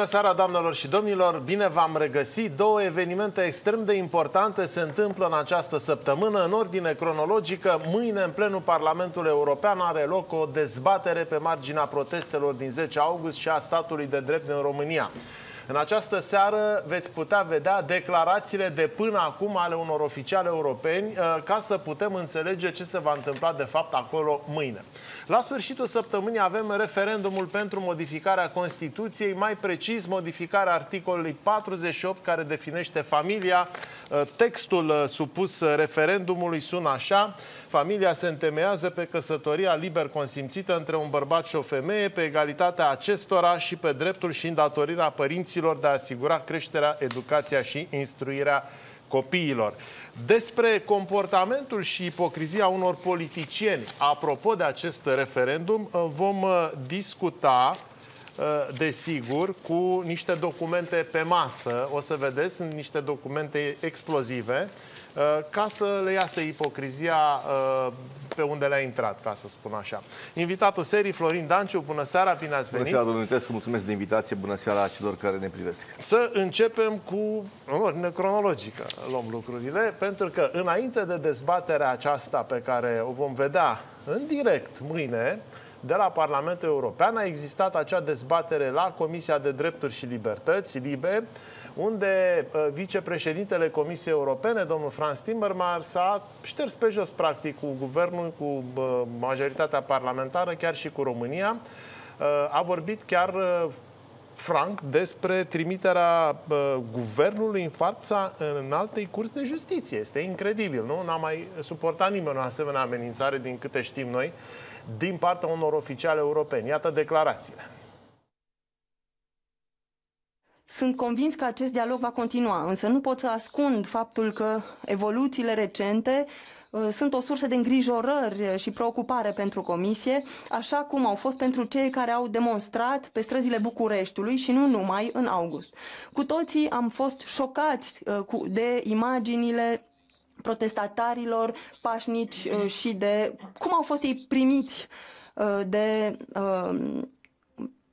Bună seara, doamnelor și domnilor! Bine v-am regăsit! Două evenimente extrem de importante se întâmplă în această săptămână. În ordine cronologică, mâine în plenul Parlamentului European are loc o dezbatere pe marginea protestelor din 10 august și a statului de drept în România. În această seară veți putea vedea declarațiile de până acum ale unor oficiali europeni uh, ca să putem înțelege ce se va întâmpla de fapt acolo mâine. La sfârșitul săptămânii avem referendumul pentru modificarea Constituției, mai precis modificarea articolului 48 care definește familia. Uh, textul uh, supus referendumului sună așa. Familia se întemeiază pe căsătoria liber consimțită între un bărbat și o femeie, pe egalitatea acestora și pe dreptul și îndatorirea părinților de a asigura creșterea, educația și instruirea copiilor. Despre comportamentul și ipocrizia unor politicieni, apropo de acest referendum, vom uh, discuta uh, desigur, cu niște documente pe masă. O să vedeți, sunt niște documente explozive Uh, ca să le iasă ipocrizia uh, pe unde le-a intrat, ca să spun așa. Invitatul serii, Florin Danciu, bună seara, bine ați venit. Bună seara, domnul Tescu, mulțumesc de invitație, bună seara celor care ne privesc. Să începem cu ordine cronologică, luăm lucrurile, pentru că înainte de dezbaterea aceasta pe care o vom vedea în direct mâine, de la Parlamentul European a existat acea dezbatere la Comisia de Drepturi și Libertăți, LIBE, unde uh, vicepreședintele Comisiei Europene, domnul Franz Timmermans, a șters pe jos, practic, cu guvernul, cu uh, majoritatea parlamentară, chiar și cu România. Uh, a vorbit chiar franc despre trimiterea uh, guvernului în fața în altei curs de justiție. Este incredibil, nu? N-a mai suportat nimeni o asemenea amenințare, din câte știm noi, din partea unor oficiali europeni. Iată declarațiile. Sunt convins că acest dialog va continua, însă nu pot să ascund faptul că evoluțiile recente uh, sunt o sursă de îngrijorări și preocupare pentru Comisie, așa cum au fost pentru cei care au demonstrat pe străzile Bucureștiului și nu numai în august. Cu toții am fost șocați uh, de imaginile protestatarilor pașnici uh, și de cum au fost ei primiți de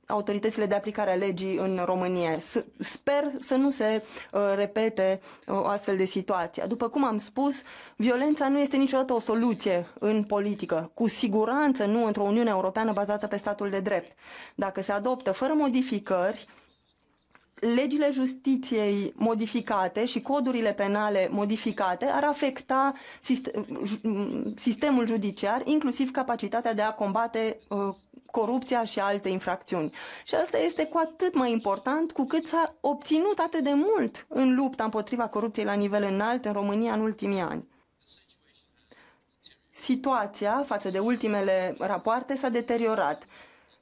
autoritățile de aplicare a legii în România. Sper să nu se uh, repete uh, o astfel de situație. După cum am spus, violența nu este niciodată o soluție în politică. Cu siguranță nu într-o Uniune Europeană bazată pe statul de drept. Dacă se adoptă fără modificări, legile justiției modificate și codurile penale modificate ar afecta sistemul judiciar, inclusiv capacitatea de a combate uh, corupția și alte infracțiuni. Și asta este cu atât mai important cu cât s-a obținut atât de mult în lupta împotriva corupției la nivel înalt în România în ultimii ani. Situația față de ultimele rapoarte s-a deteriorat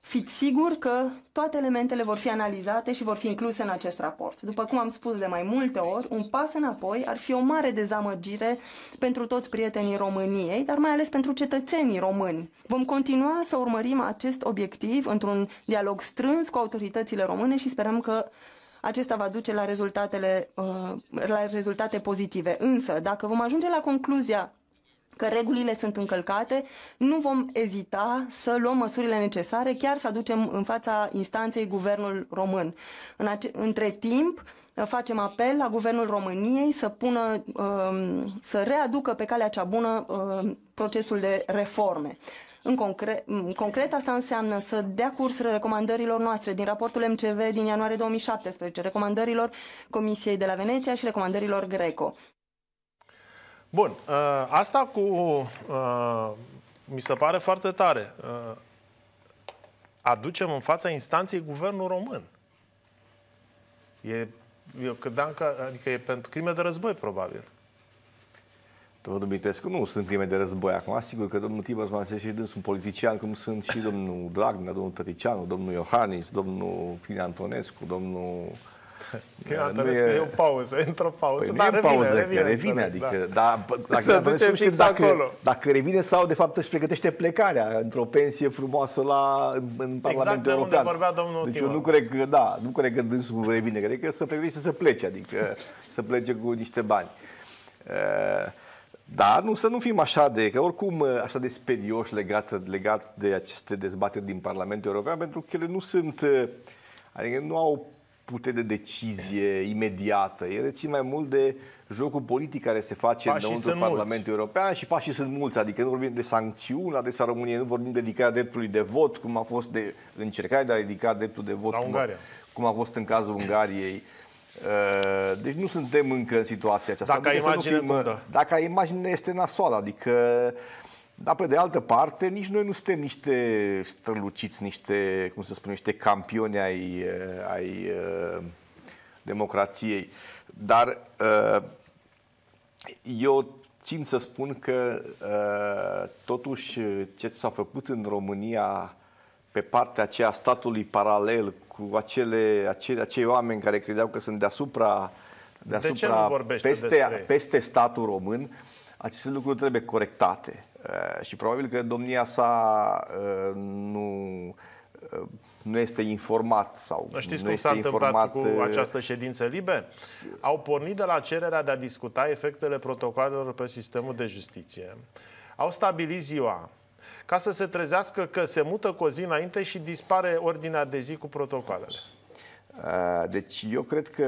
fiți sigur că toate elementele vor fi analizate și vor fi incluse în acest raport. După cum am spus de mai multe ori, un pas înapoi ar fi o mare dezamăgire pentru toți prietenii României, dar mai ales pentru cetățenii români. Vom continua să urmărim acest obiectiv într-un dialog strâns cu autoritățile române și sperăm că acesta va duce la, rezultatele, uh, la rezultate pozitive. Însă, dacă vom ajunge la concluzia că regulile sunt încălcate, nu vom ezita să luăm măsurile necesare, chiar să aducem în fața instanței guvernul român. În ace- între timp, facem apel la guvernul României să pună, um, să readucă pe calea cea bună um, procesul de reforme. În concret, în concret, asta înseamnă să dea curs recomandărilor noastre din raportul MCV din ianuarie 2017, recomandărilor Comisiei de la Veneția și recomandărilor Greco. Bun, uh, asta cu... Uh, mi se pare foarte tare. Uh, aducem în fața instanței guvernul român. E, eu credeam că, adică e pentru crime de război, probabil. Domnul Dumitrescu, nu sunt crime de război. Acum, sigur că domnul Timmermans este și dânsul un politician, cum sunt și domnul Dragnea, domnul Tăricianu, domnul Iohannis, domnul Pine Antonescu, domnul Că nu e... e o pauză, într-o pauză, păi dar nu e pauză, revine, revine, revine adică, da. da dacă, să ducem fix dacă, acolo. Dacă revine sau, de fapt, își pregătește plecarea într-o pensie frumoasă la, în exact Parlamentul European. Exact vorbea domnul Deci Timor. eu nu cred că, da, nu cred că dânsul revine, cred că să pregătește să plece, adică să plece cu niște bani. Da, nu, să nu fim așa de, că oricum așa de sperioși legat, legat de aceste dezbateri din Parlamentul European, pentru că ele nu sunt, adică nu au putere de decizie imediată. Ele țin mai mult de jocul politic care se face Pașii înăuntru sunt Parlamentului European și pașii sunt mulți. Adică nu vorbim de sancțiuni la adresa României, nu vorbim de ridicarea dreptului de vot, cum a fost de încercarea de a ridica dreptul de vot, La cum, Ungaria. cum a fost în cazul Ungariei. Uh, Deci nu suntem încă în situația aceasta. Dacă ai Adică să nu imagine, fim, cum uh, dă? Dacă imaginea este nasoală, adică dar pe de altă parte, nici noi nu suntem niște străluciți, niște, cum să spun, niște campioni ai, uh, ai uh, democrației. Dar uh, eu țin să spun că uh, totuși ce s-a făcut în România pe partea aceea a statului paralel cu acele, acele, acei oameni care credeau că sunt deasupra, deasupra ce nu vorbește peste, despre ei? peste statul român, aceste lucruri trebuie corectate. Uh, și probabil că domnia sa uh, nu, uh, nu este informat sau Nu știți nu cum s-a este întâmplat informat, cu uh, această ședință libe? Au pornit de la cererea de a discuta efectele protocolelor pe sistemul de justiție. Au stabilit ziua ca să se trezească că se mută cu o zi înainte și dispare ordinea de zi cu protocoalele. Uh, Deci eu cred că,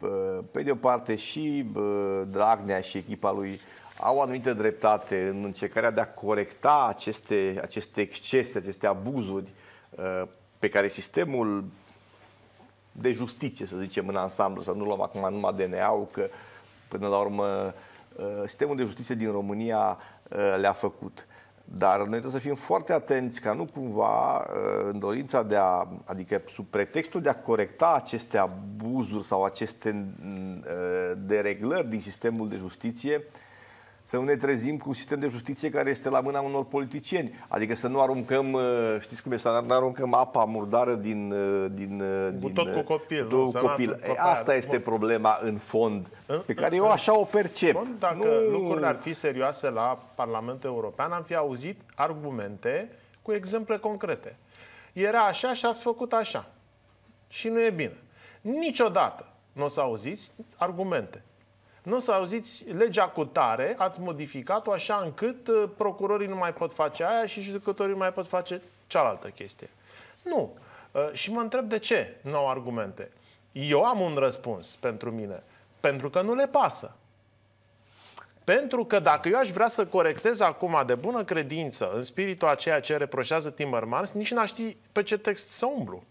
uh, pe de o parte, și uh, Dragnea și echipa lui au anumită dreptate în încercarea de a corecta aceste, aceste excese, aceste abuzuri uh, pe care sistemul de justiție, să zicem, în ansamblu, să nu luăm acum numai DNA-ul, că până la urmă uh, sistemul de justiție din România uh, le-a făcut. Dar noi trebuie să fim foarte atenți ca nu cumva uh, în dorința de a, adică sub pretextul de a corecta aceste abuzuri sau aceste mm, uh, dereglări din sistemul de justiție, să nu ne trezim cu un sistem de justiție care este la mâna unor politicieni. Adică să nu aruncăm, uh, știți cum e, să nu aruncăm apa murdară din... uh, din, uh, Cu din tot cu uh, copil, Tot nu? cu Să copil. n-a- E, copaia. Asta este Bun. problema în fond, În- pe care eu așa o percep. Bun, dacă Nu- lucrurile ar fi serioase la Parlamentul European, am fi auzit argumente cu exemple concrete. Era așa și ați făcut așa. Și nu e bine. Niciodată nu o să auziți argumente. Nu o să auziți legea cu tare, ați modificat-o așa încât uh, procurorii nu mai pot face aia și judecătorii nu mai pot face cealaltă chestie. Nu. Uh, Și mă întreb de ce nu au argumente. Eu am un răspuns pentru mine. Pentru că nu le pasă. Pentru că dacă eu aș vrea să corectez acum de bună credință, în spiritul a ceea ce reproșează Timmermans, nici n-aș ști pe ce text să umblu.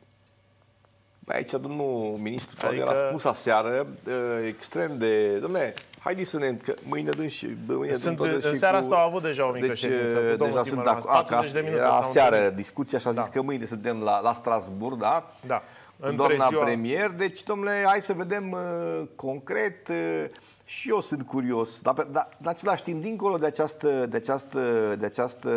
Băi, Aici domnul ministru Adică- adică... a spus aseară uh, extrem de... Dom'le, haideți să ne... Că mâine dâns și... Mâine Sunt, dâns tot în și seara cu- asta au avut deja o mică deci, ședință cu uh, domnul deja sunt Timmermans. acolo. A, că 40 de minute era s-au aseară întâlnit. discuția și a zis Da. că mâine suntem la, la Strasburg, da? Da. Cu Între doamna ziua- premier. Deci, domnule, hai să vedem uh, concret. Uh, și eu sunt curios. Dar, pe- dar în același timp, dincolo de această, de această, de această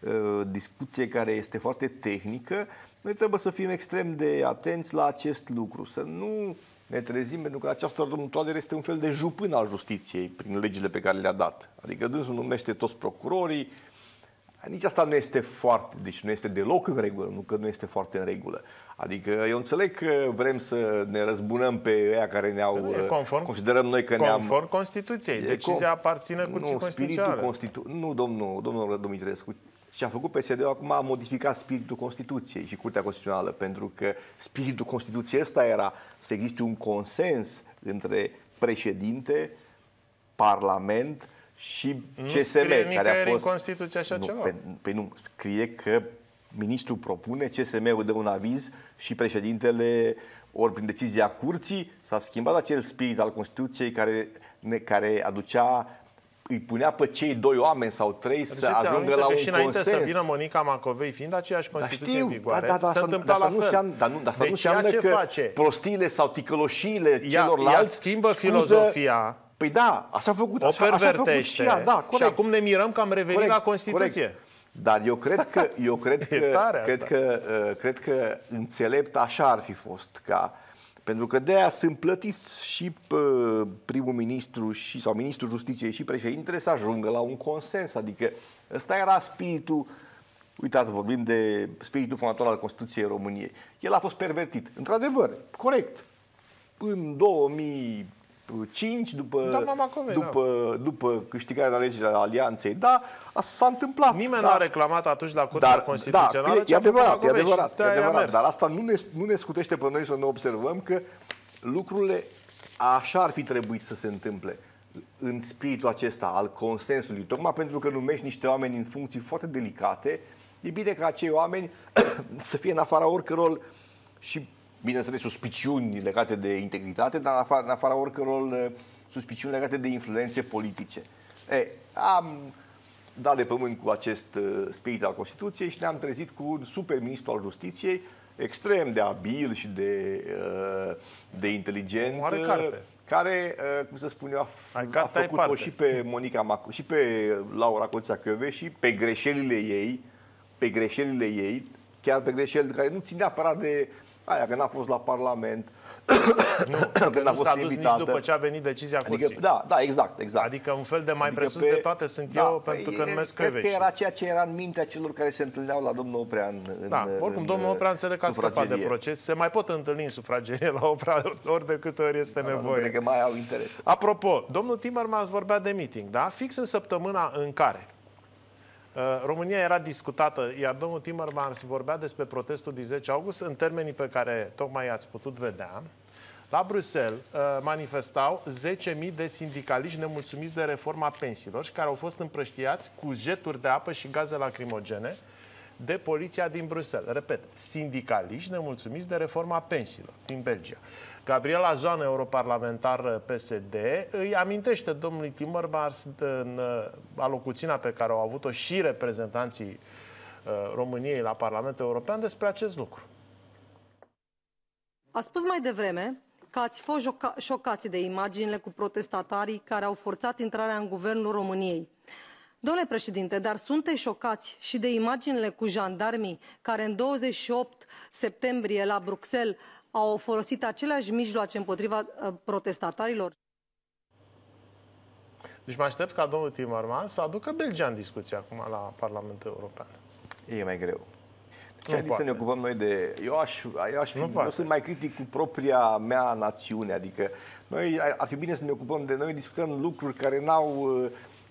uh, discuție care este foarte tehnică, noi trebuie să fim extrem de atenți la acest lucru. Să nu ne trezim, pentru că această domnul Toader este un fel de jupân al justiției prin legile pe care le-a dat. Adică dânsul numește toți procurorii, nici asta nu este foarte, deci nu este deloc în regulă, nu că nu este foarte în regulă. Adică eu înțeleg că vrem să ne răzbunăm pe ăia care ne-au, Nu, e conform- considerăm noi că ne-am... Conform Constituției. E Decizia com- aparține curții nu, spiritul constituționale. Constitu... Nu, domnul, domnul Dumitrescu. Ce a făcut PSD-ul acum a modificat spiritul Constituției și Curtea Constituțională, pentru că spiritul Constituției ăsta era să existe un consens între președinte, Parlament și Nu CSM, scrie care a nicăieri fost... în Constituție așa nu, ceva. Pe, pe nu, scrie că ministrul propune, CSM-ul dă un aviz și președintele, ori prin decizia curții, s-a schimbat acel spirit al Constituției care, ne, care aducea îi punea pe cei doi oameni sau trei să Aduceți ajungă aminte la că un și înainte consens. să vină Monica Macovei, fiind aceeași Dar Constituție știu, în vigoare, da, da, da, se asta, întâmpla dar asta la nu fel. înseamnă, dar, nu, dar asta nu deci ea înseamnă ce că face? prostiile sau ticăloșiile Ea, celorlalți ea schimbă scuză- filozofia, Păi da, așa a făcut, o așa, așa a făcut și pervertește ea, da, corect. și acum ne mirăm că am revenit Corect, la Constituție. corect. Dar eu cred că, eu cred E că, tare cred asta. că, uh, cred că înțelept așa ar fi fost ca pentru că de aia sunt plătiți și uh, primul ministru și, sau ministrul justiției și președintele să ajungă la un consens. Adică ăsta era spiritul, uitați, vorbim de spiritul fondator al Constituției României. El a fost pervertit. Într-adevăr, corect. În 2000 5, după, da, Macovei, după, da. după câștigarea alegerilor Alianței. Da, s-a întâmplat. Nimeni da. nu a reclamat atunci la Curtea dar, Constituțională. Da, e, e adevărat, e adevărat, e adevărat. Dar asta nu ne, nu ne scutește pe noi să ne observăm că lucrurile așa ar fi trebuit să se întâmple în spiritul acesta al consensului, tocmai pentru că numești niște oameni în funcții foarte delicate, e bine ca acei oameni să fie în afara oricăror și, bineînțeles, suspiciuni legate de integritate, dar în afara, în afara oricăror uh, suspiciuni legate de influențe politice. E, am dat de pământ cu acest uh, spirit al Constituției și ne-am trezit cu un super ministru al justiției, extrem de abil și de, uh, de inteligent, care, uh, cum să spun eu, a, a făcut-o și pe Monica Macu, și pe Laura Coțea Căve și pe greșelile ei, pe greșelile ei, chiar pe greșeli care nu țin neapărat de aia, că n-a fost la Parlament, nu, că n-a fost s-a dus nici după ce a venit decizia adică, curții. Da, da, exact, exact. Adică un fel de mai adică presus pe, de toate sunt da, eu pentru că numesc Cred că era ceea ce era în mintea celor care se întâlneau la domnul Oprean. În, da, oricum, în, domnul Oprean înțeleg că a scăpat de proces. Se mai pot întâlni în sufragerie la Oprea ori de câte ori este da, nevoie. Cred că mai au interes. Apropo, domnul Timmermans vorbea de meeting, da? Fix în săptămâna în care uh, România era discutată, iar domnul Timmermans vorbea despre protestul din 10 august în termenii pe care tocmai i-ați putut vedea. La Bruxelles uh, manifestau 10.000 de sindicaliști nemulțumiți de reforma pensiilor și care au fost împrăștiați cu jeturi de apă și gaze lacrimogene de poliția din Bruxelles. Repet, sindicaliști nemulțumiți de reforma pensiilor din Belgia. Gabriela Zoană, europarlamentar PSD, îi amintește domnului Timmermans în uh, alocuțiunea pe care au avut-o și reprezentanții uh, României la Parlamentul European despre acest lucru. A spus mai devreme că ați fost șocați de imaginile cu protestatarii care au forțat intrarea în guvernul României. Domnule președinte, dar sunteți șocați și de imaginile cu jandarmii care în 28 septembrie la Bruxelles au folosit aceleași mijloace împotriva uh, protestatarilor? Deci mă aștept ca domnul Timmermans să aducă Belgia în discuție acum la Parlamentul European. E mai greu. Ce să ne ocupăm noi de... Eu, aș, eu, aș fi, nu eu sunt mai critic cu propria mea națiune, adică noi ar fi bine să ne ocupăm de... Noi discutăm lucruri care n-au,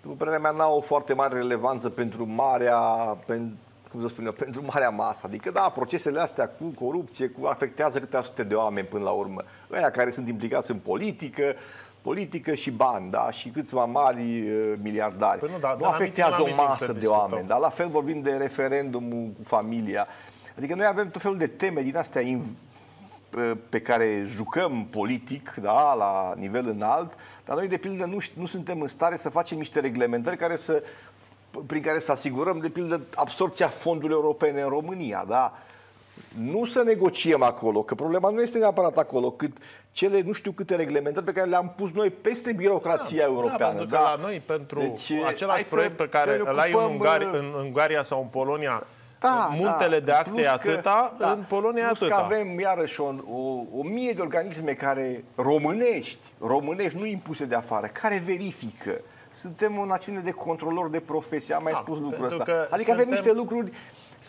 după părerea mea, n-au o foarte mare relevanță pentru marea, pentru, cum să spun eu, pentru marea masă. Adică, da, procesele astea cu corupție, cu afectează câteva sute de oameni până la urmă. Ăia care sunt implicați în politică, politică și bani, da, și câțiva mari uh, miliardari. Păi nu, da, nu afectează o masă de oameni, dar la fel vorbim de referendumul cu familia. Adică noi avem tot felul de teme din astea uh, pe care jucăm politic, da, la nivel înalt, dar noi, de pildă, nu, nu suntem în stare să facem niște reglementări care să, prin care să asigurăm, de pildă, absorpția fondurilor europene în România, da? Nu să negociem acolo, că problema nu este neapărat acolo, cât cele nu știu câte reglementări pe care le-am pus noi peste birocrația da, europeană. Da, pentru că da. la noi, pentru deci, același proiect pe care îl ai în, Ungaria, uh, în Ungaria sau în Polonia, da, muntele da. de acte e atâta, că, da, în Polonia plus atâta. că avem iarăși o, o, o mie de organisme care românești, românești, nu impuse de afară, care verifică. Suntem o națiune de controlori de profesie, am mai da, spus lucrul ăsta. Adică avem niște lucruri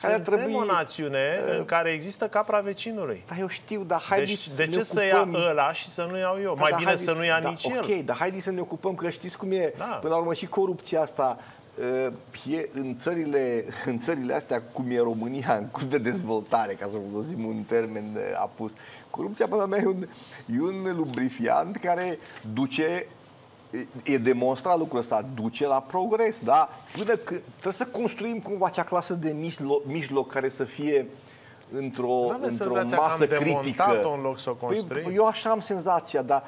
care Suntem trebui... o națiune uh, în care există capra vecinului. Da, eu știu, dar haideți deci, să De ce ocupăm... să ia ăla și să nu iau eu? Da, Mai da, bine haide... să nu ia da, nici okay, el. Ok, dar haideți să ne ocupăm, că știți cum e, da. până la urmă, și corupția asta uh, e în țările, în țările astea, cum e România, în curs de dezvoltare, ca să folosim un termen uh, apus, corupția, până la urmă, e un, e un lubrifiant care duce e demonstrat lucrul ăsta, duce la progres, da? Până că trebuie să construim cumva acea clasă de mijloc, mijloc care să fie într-o, într-o masă critică. în loc să o păi, eu așa am senzația, dar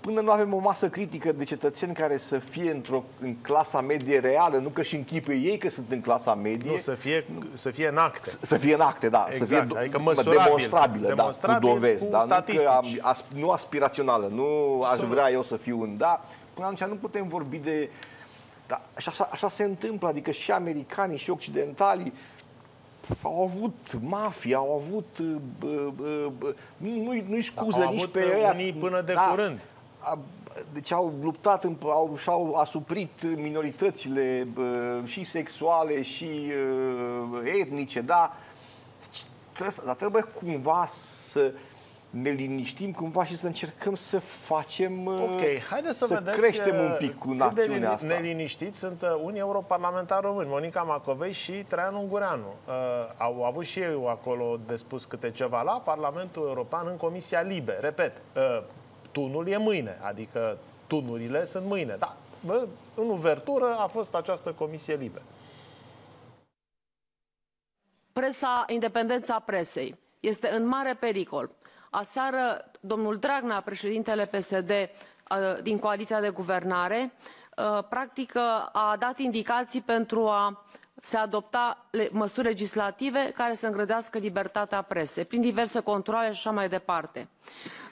până nu avem o masă critică de cetățeni care să fie într-o, în clasa medie reală, nu că și închipuie ei că sunt în clasa medie. Nu, să fie, să fie în acte. Să fie în acte, da. Exact, să fie exact, adică măsurabil, demonstrabilă, demonstrabil, da, cu dovezi. Cu da, nu, că am, as, nu aspirațională, nu aș vrea eu să fiu în da. Până atunci nu putem vorbi de... Da, așa, așa se întâmplă, adică și americanii și occidentalii au avut mafia, au avut... Uh, uh, uh, nu, nu-i scuză da, nici pe ăia. unii până de da, curând. A, deci au luptat, au, și-au asuprit minoritățile și sexuale și etnice, da? Deci trebuie, dar trebuie cumva să ne liniștim cumva și să încercăm să facem, Ok, haideți să, să vedeți creștem un uh, pic cu cât națiunea de asta. neliniștiți sunt uh, unii europarlamentari români, Monica Macovei și Traian Ungureanu. Uh, au avut și ei acolo de spus câte ceva la Parlamentul European în Comisia Libe. Repet, uh, tunul e mâine, adică tunurile sunt mâine. Da, bă, în uvertură a fost această Comisie Libe. presa, independența presei este în mare pericol. Aseară, domnul Dragnea, președintele PSD uh, din coaliția de guvernare, uh, practic uh, a dat indicații pentru a se adopta le- măsuri legislative care să îngrădească libertatea presei, prin diverse controle și așa mai departe.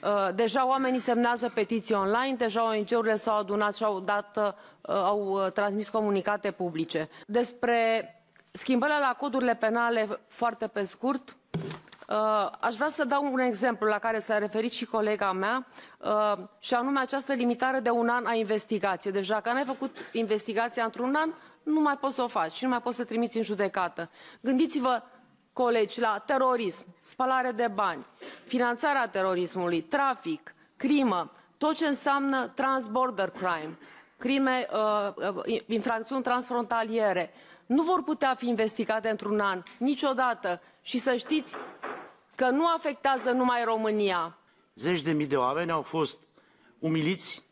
Uh, Deja oamenii semnează petiții online, deja ONG-urile s-au adunat și au, dat, uh, au uh, transmis comunicate publice. Despre schimbările la codurile penale, foarte pe scurt, Uh, aș vrea să dau un exemplu la care s-a referit și colega mea, uh, și anume această limitare de un an a investigației. Deci dacă n-ai făcut investigația într-un an, nu mai poți să o faci și nu mai poți să trimiți în judecată. Gândiți-vă, colegi, la terorism, spălare de bani, finanțarea terorismului, trafic, crimă, tot ce înseamnă transborder crime, crime, uh, uh, infracțiuni transfrontaliere, nu vor putea fi investigate într-un an, niciodată. Și să știți că nu afectează numai România. Zeci de mii de oameni au fost umiliți,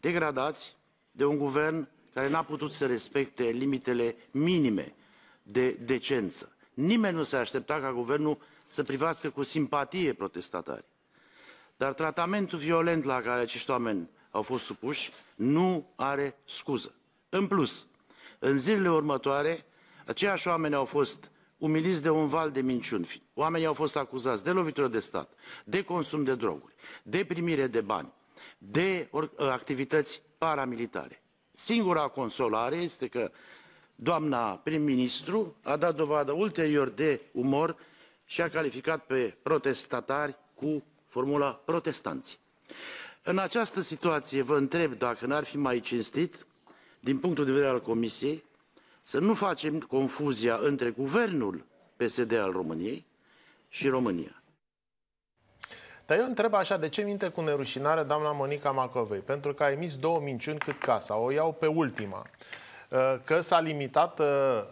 degradați de un guvern care n-a putut să respecte limitele minime de decență. Nimeni nu se aștepta ca guvernul să privească cu simpatie protestatarii. Dar tratamentul violent la care acești oameni au fost supuși nu are scuză. În plus, în zilele următoare, aceiași oameni au fost umiliți de un val de minciuni. Oamenii au fost acuzați de lovitură de stat, de consum de droguri, de primire de bani, de or- activități paramilitare. Singura consolare este că doamna prim-ministru a dat dovadă ulterior de umor și a calificat pe protestatari cu formula protestanți. În această situație vă întreb dacă n-ar fi mai cinstit, din punctul de vedere al Comisiei, să nu facem confuzia între guvernul PSD al României și România. Dar eu întreb așa, de ce minte cu nerușinare doamna Monica Macovei? Pentru că a emis două minciuni cât casa, o iau pe ultima. Uh, Că s-a limitat, uh,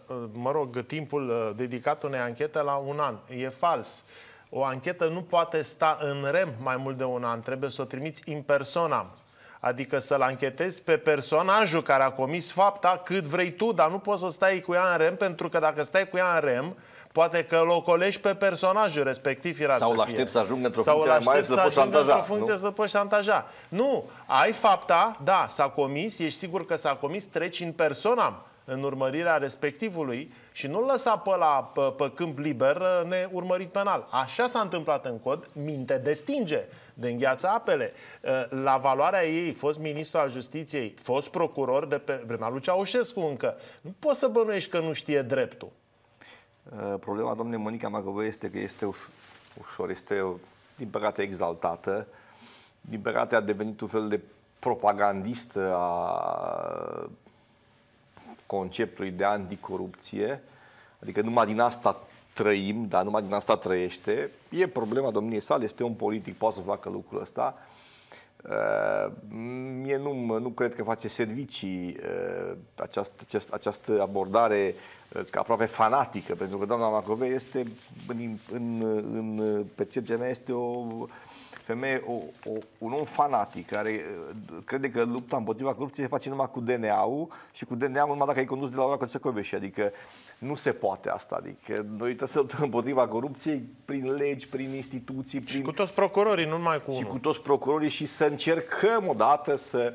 uh, mă rog, timpul uh, dedicat unei anchete la un an. E fals. O anchetă nu poate sta în rem mai mult de un an, trebuie să o trimiți in personam. Adică să-l anchetezi pe personajul care a comis fapta cât vrei tu, dar nu poți să stai cu ea în rem, pentru că dacă stai cu ea în rem, poate că îl ocolești pe personajul respectiv. Firat Sau să îl fie. aștepți să ajungă într-o Sau funcție îl mai mare aștepți să poți ajungă șantaja, într-o funcție nu? să poți șantaja. Nu, ai fapta, da, s-a comis, ești sigur că s-a comis, treci în personam în urmărirea respectivului și nu-l lăsa pe la pe, pe câmp liber neurmărit penal. Așa s-a întâmplat în cod, minte de stinge, de îngheață apele. La valoarea ei, fost ministru al justiției, fost procuror de pe vremea lui Ceaușescu încă. Nu poți să bănuiești că nu știe dreptul. Uh, Problema domnului Monica Macovei este că este uș- ușor, este din păcate exaltată, din păcate a devenit un fel de propagandistă a conceptului de anticorupție, adică numai din asta trăim, dar numai din asta trăiește. E problema domniei sale, este un politic, poate să facă lucrul ăsta. Uh, Mie nu, mă- nu cred că face servicii uh, această, această, această abordare uh, aproape fanatică, pentru că doamna Macovei este, în, în, în percepția mea, este o femeie, o, o, un om fanatic care uh, crede că lupta împotriva corupției se face numai cu DNA-ul și cu DNA-ul numai dacă ai condus de la Laura Cățăcoveși. Adică nu se poate asta. Adică noi trebuie să luptăm împotriva corupției prin legi, prin instituții, prin Cu toți procurorii, nu numai cu și unul. cu toți procurorii și să încercăm odată să,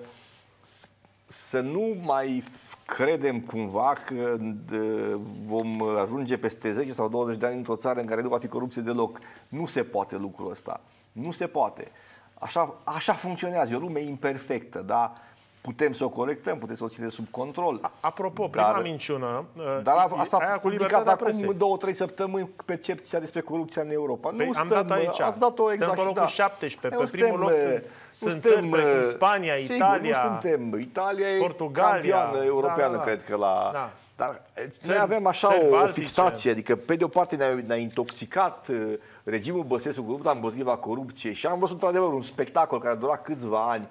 să nu mai credem cumva că d- vom ajunge peste 10 sau 20 de ani într-o țară în care nu va fi corupție deloc. Nu se poate lucrul ăsta. Nu se poate. Așa, așa funcționează. E o lume imperfectă, da? Putem să o corectăm, putem să o ținem sub control. A- Apropo, prima Dar- minciună, Dar uh, a- asta aia a cu publicat libertatea acum presei. două, trei săptămâni percepția despre corupția în Europa. Păi nu am stăm, dat aici. Ați dat-o Suntem exact pe și locul da. 17. Nu Pe primul loc sunt- uh, sunt nu țări precum uh, Spania, sigur, Italia, nu suntem. Italia e Portugalia. campioană europeană, Da, da, da. cred că, la, Da. Dar noi avem așa o, o fixație, adică pe de o parte ne-a, ne intoxicat uh, regimul Băsescu cu lupta împotriva corupției și am văzut într-adevăr un spectacol care a durat câțiva ani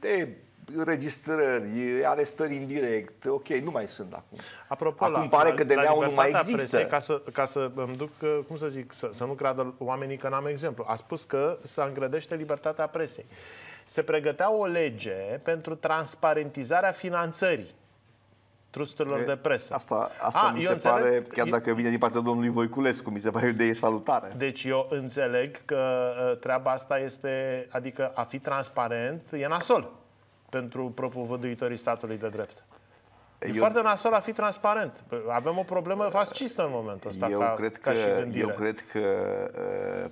de înregistrări, arestări indirect, ok, nu mai sunt acum. Apropo, acum la, pare că DNA-ul nu mai există. Presei, ca, să, ca să îmi duc, cum să zic, să, să nu creadă oamenii că n-am exemplu. A spus că să îngrădește libertatea presei. Se pregătea o lege pentru transparentizarea finanțării trusturilor de presă. Asta, asta A, mi se înțeleg, pare, chiar dacă vine din partea domnului Voiculescu, mi se pare o idee salutare. Deci eu înțeleg că ă, treaba asta este, adică a fi transparent, e nasol pentru propovăduitorii statului de drept. E eu, foarte nasol a fi transparent. Avem o problemă fascistă în momentul ăsta eu ca, cred ca că, și gândire. Eu cred că uh,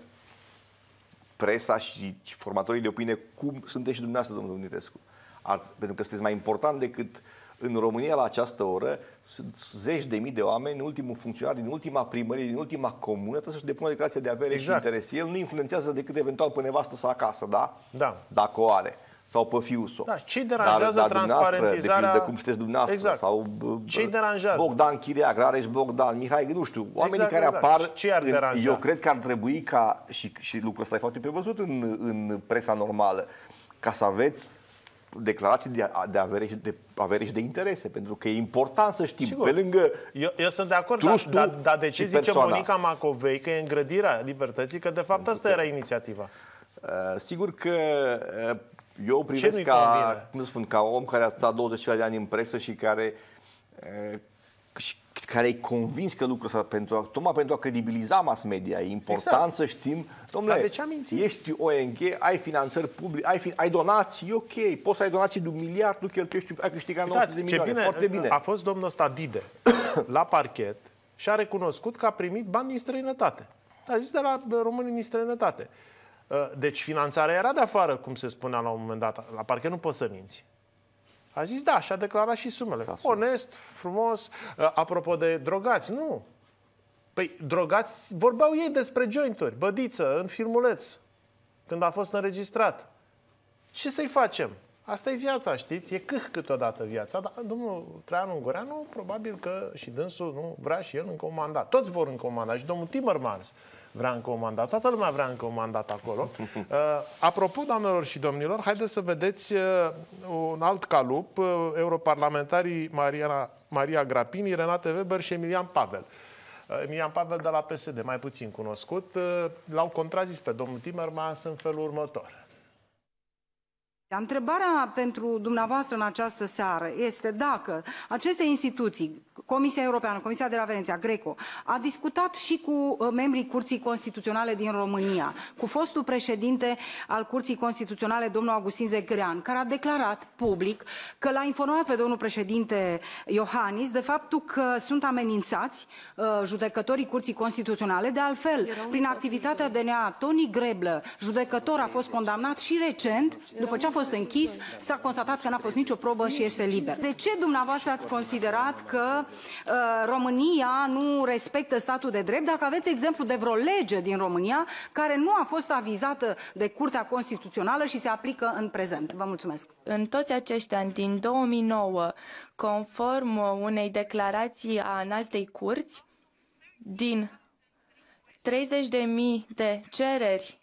presa și formatorii de opinie, cum sunteți și dumneavoastră, domnul Unirescu, ar, pentru că sunteți mai important decât în România la această oră sunt zeci de mii de oameni, ultimul funcționar din ultima primărie, din ultima comună, trebuie să-și depună declarația de avere exact. și interes. El nu influențează decât eventual pe nevastă sa acasă, da? Da. Dacă o are sau pe fiul său. Da, ce deranjează dar, dar transparentizarea... De cum sunteți dumneavoastră. Exact. Sau ce deranjează? Bogdan Chiriac, Rareș Bogdan, Mihai, nu știu, oamenii exact, care exact. apar... Ce ar deranja? Eu cred că ar trebui ca, și, și lucrul ăsta e foarte prevăzut în, în presa normală, ca să aveți declarații de, de, avere și de avere și de interese, pentru că e important să știm, Sigur. pe lângă Eu, eu sunt de acord, dar da, da, de ce zice Monica Macovei că e îngrădirea libertății, că de fapt asta era inițiativa? Uh, sigur că uh, eu privesc ca, cum spun, ca om care a stat 20 de ani în presă și care uh, și care e convins că lucrul ăsta, pentru, tocmai pentru a credibiliza mass media, e important exact. să știm, domnule, de ce ești ONG, ai finanțări publice, ai, fi, ai donații, ok, poți să ai donații de un miliard, nu cheltuiești, ai câștigat 90 de milioane, bine, foarte bine. A fost domnul ăsta Dide la parchet și a recunoscut că a primit bani din străinătate. A zis de la românii din străinătate. Uh, deci finanțarea era de afară, cum se spunea la un moment dat. La parchet nu poți să minți. A zis da și a declarat și sumele. Onest, frumos. Uh, apropo de drogați, nu. Păi drogați, vorbeau ei despre jointuri, bădiță, în filmuleț, când a fost înregistrat. Ce să-i facem? Asta e viața, știți? E câh câteodată viața, dar domnul Traianu Ungureanu probabil că și dânsul nu vrea și el încă un mandat. Toți vor încă un mandat. Și domnul Timmermans vrea încă un mandat. Toată lumea vrea încă un mandat acolo. Uh, apropo, doamnelor și domnilor, haideți să vedeți uh, un alt calup, uh, europarlamentarii Maria, Maria Grapini, Renate Weber și Emilian Pavel. Uh, Emilian Pavel de la PSD, mai puțin cunoscut, uh, l-au contrazis pe domnul Timmermans în felul următor. Întrebarea pentru dumneavoastră în această seară este dacă aceste instituții, Comisia Europeană, Comisia de la Veneția, Greco, a discutat și cu uh, membrii Curții Constituționale din România, cu fostul președinte al Curții Constituționale, domnul Augustin Zegrean, care a declarat public că l-a informat pe domnul președinte Iohannis de faptul că sunt amenințați uh, judecătorii Curții Constituționale. De altfel, prin activitatea DNA, Tony Greblă, judecător, a fost condamnat și recent, după ce a fost fost închis, s-a constatat că n-a fost nicio probă și este liber. De ce dumneavoastră ați considerat că uh, România nu respectă statul de drept dacă aveți exemplu de vreo lege din România care nu a fost avizată de Curtea Constituțională și se aplică în prezent? Vă mulțumesc. În toți acești ani, din 2009, conform unei declarații a înaltei curți, din 30.000 de cereri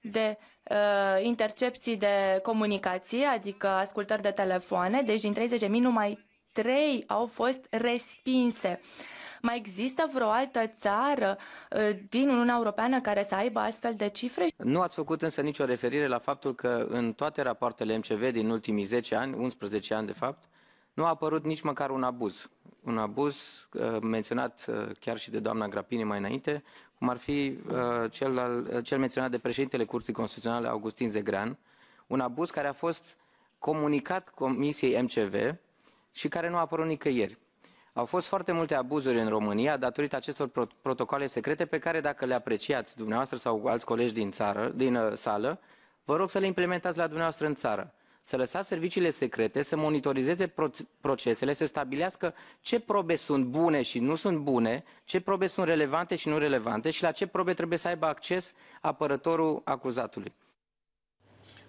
de uh, intercepții de comunicație, adică ascultări de telefoane, deci din 30.000 numai 3 au fost respinse. Mai există vreo altă țară uh, din Uniunea Europeană care să aibă astfel de cifre? Nu ați făcut însă nicio referire la faptul că în toate rapoartele MCV din ultimii 10 ani, 11 ani de fapt, nu a apărut nici măcar un abuz. Un abuz uh, menționat uh, chiar și de doamna Grapini mai înainte, cum ar fi uh, cel, al, uh, cel menționat de președintele Curții Constituționale, Augustin Zegrean, un abuz care a fost comunicat Comisiei MCV și care nu a apărut nicăieri. Au fost foarte multe abuzuri în România datorită acestor pro protocoale secrete pe care dacă le apreciați dumneavoastră sau alți colegi din, țară, din uh, sală, vă rog să le implementați la dumneavoastră în țară să lăsați serviciile secrete să monitorizeze procesele, să stabilească ce probe sunt bune și nu sunt bune, ce probe sunt relevante și nu relevante și la ce probe trebuie să aibă acces apărătorul acuzatului.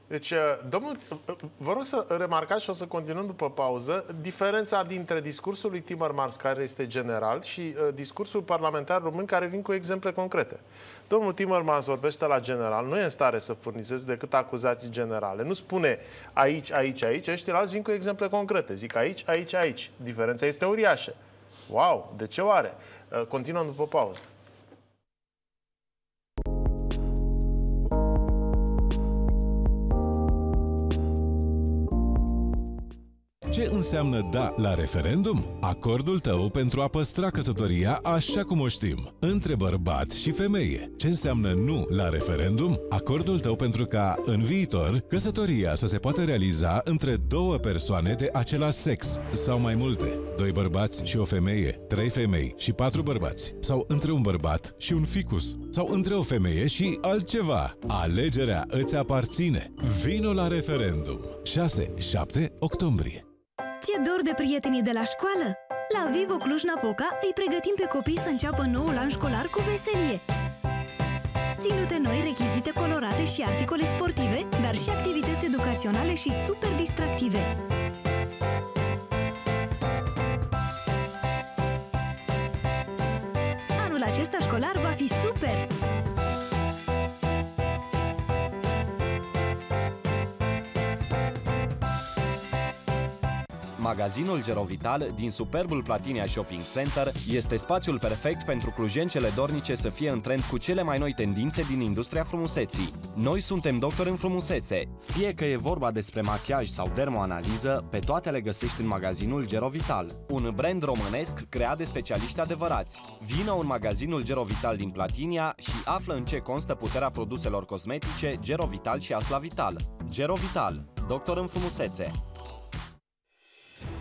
Deci, uh, domnul, uh, vă rog să remarcați și o să continuăm după pauză diferența dintre discursul lui Timmermans, care este general, și uh, discursul parlamentar român, care vin cu exemple concrete. Domnul Timmermans vorbește la general, nu e în stare să furnizeze decât acuzații generale. Nu spune aici, aici, aici, ăștia vin cu exemple concrete. Zic aici, aici, aici. Diferența este uriașă. Wow, de ce oare? Uh, continuăm după pauză. Ce înseamnă da la referendum? Acordul tău pentru a păstra căsătoria așa cum o știm, între bărbat și femeie. Ce înseamnă nu la referendum? Acordul tău pentru ca, în viitor, căsătoria să se poată realiza între două persoane de același sex sau mai multe. Doi bărbați și o femeie, trei femei și patru bărbați. Sau între un bărbat și un ficus. Sau între o femeie și altceva. Alegerea îți aparține. Vino la referendum. 6-7 octombrie. Ție dor de prietenii de la școală? La Vivo Cluj-Napoca îi pregătim pe copii să înceapă noul an școlar cu veselie. Ținute noi, rechizite colorate și articole sportive, dar și activități educaționale și super distractive. Anul acesta școlar va fi super! Magazinul Gerovital din superbul Platinia Shopping Center este spațiul perfect pentru clujencele dornice să fie în trend cu cele mai noi tendințe din industria frumuseții. Noi suntem doctori în frumusețe. Fie că e vorba despre machiaj sau dermoanaliză, pe toate le găsești în magazinul Gerovital, un brand românesc creat de specialiști adevărați. Vină în magazinul Gerovital din Platinia și află în ce constă puterea produselor cosmetice Gerovital și Aslavital. Gerovital, doctor în frumusețe.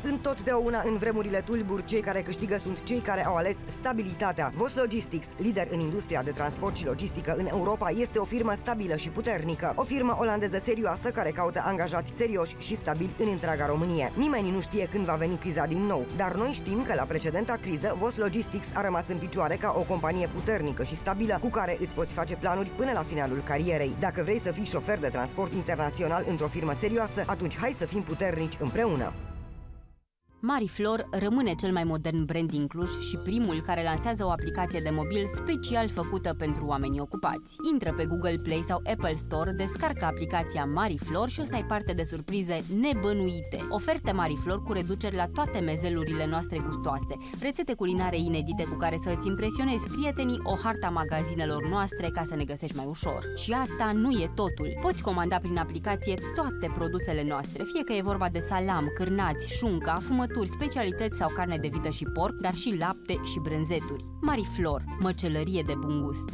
Întotdeauna în vremurile tulburi, cei care câștigă sunt cei care au ales stabilitatea. Vos Logistics, lider în industria de transport și logistică în Europa, este o firmă stabilă și puternică. O firmă olandeză serioasă care caută angajați serioși și stabili în întreaga Românie. Nimeni nu știe când va veni criza din nou, dar noi știm că la precedenta criză Vos Logistics a rămas în picioare ca o companie puternică și stabilă cu care îți poți face planuri până la finalul carierei. Dacă vrei să fii șofer de transport internațional într-o firmă serioasă, atunci hai să fim puternici împreună. Mariflor rămâne cel mai modern brand din Cluj și primul care lansează o aplicație de mobil special făcută pentru oamenii ocupați. Intră pe Google Play sau Apple Store, descarcă aplicația Mariflor și o să ai parte de surprize nebănuite. Oferte Mariflor cu reduceri la toate mezelurile noastre gustoase, rețete culinare inedite cu care să îți impresionezi prietenii, o harta magazinelor noastre ca să ne găsești mai ușor. Și asta nu e totul. Poți comanda prin aplicație toate produsele noastre, fie că e vorba de salam, cârnați, șunca, fumături băuturi, specialități sau carne de vită și porc, dar și lapte și brânzeturi. Mariflor, măcelărie de bun gust.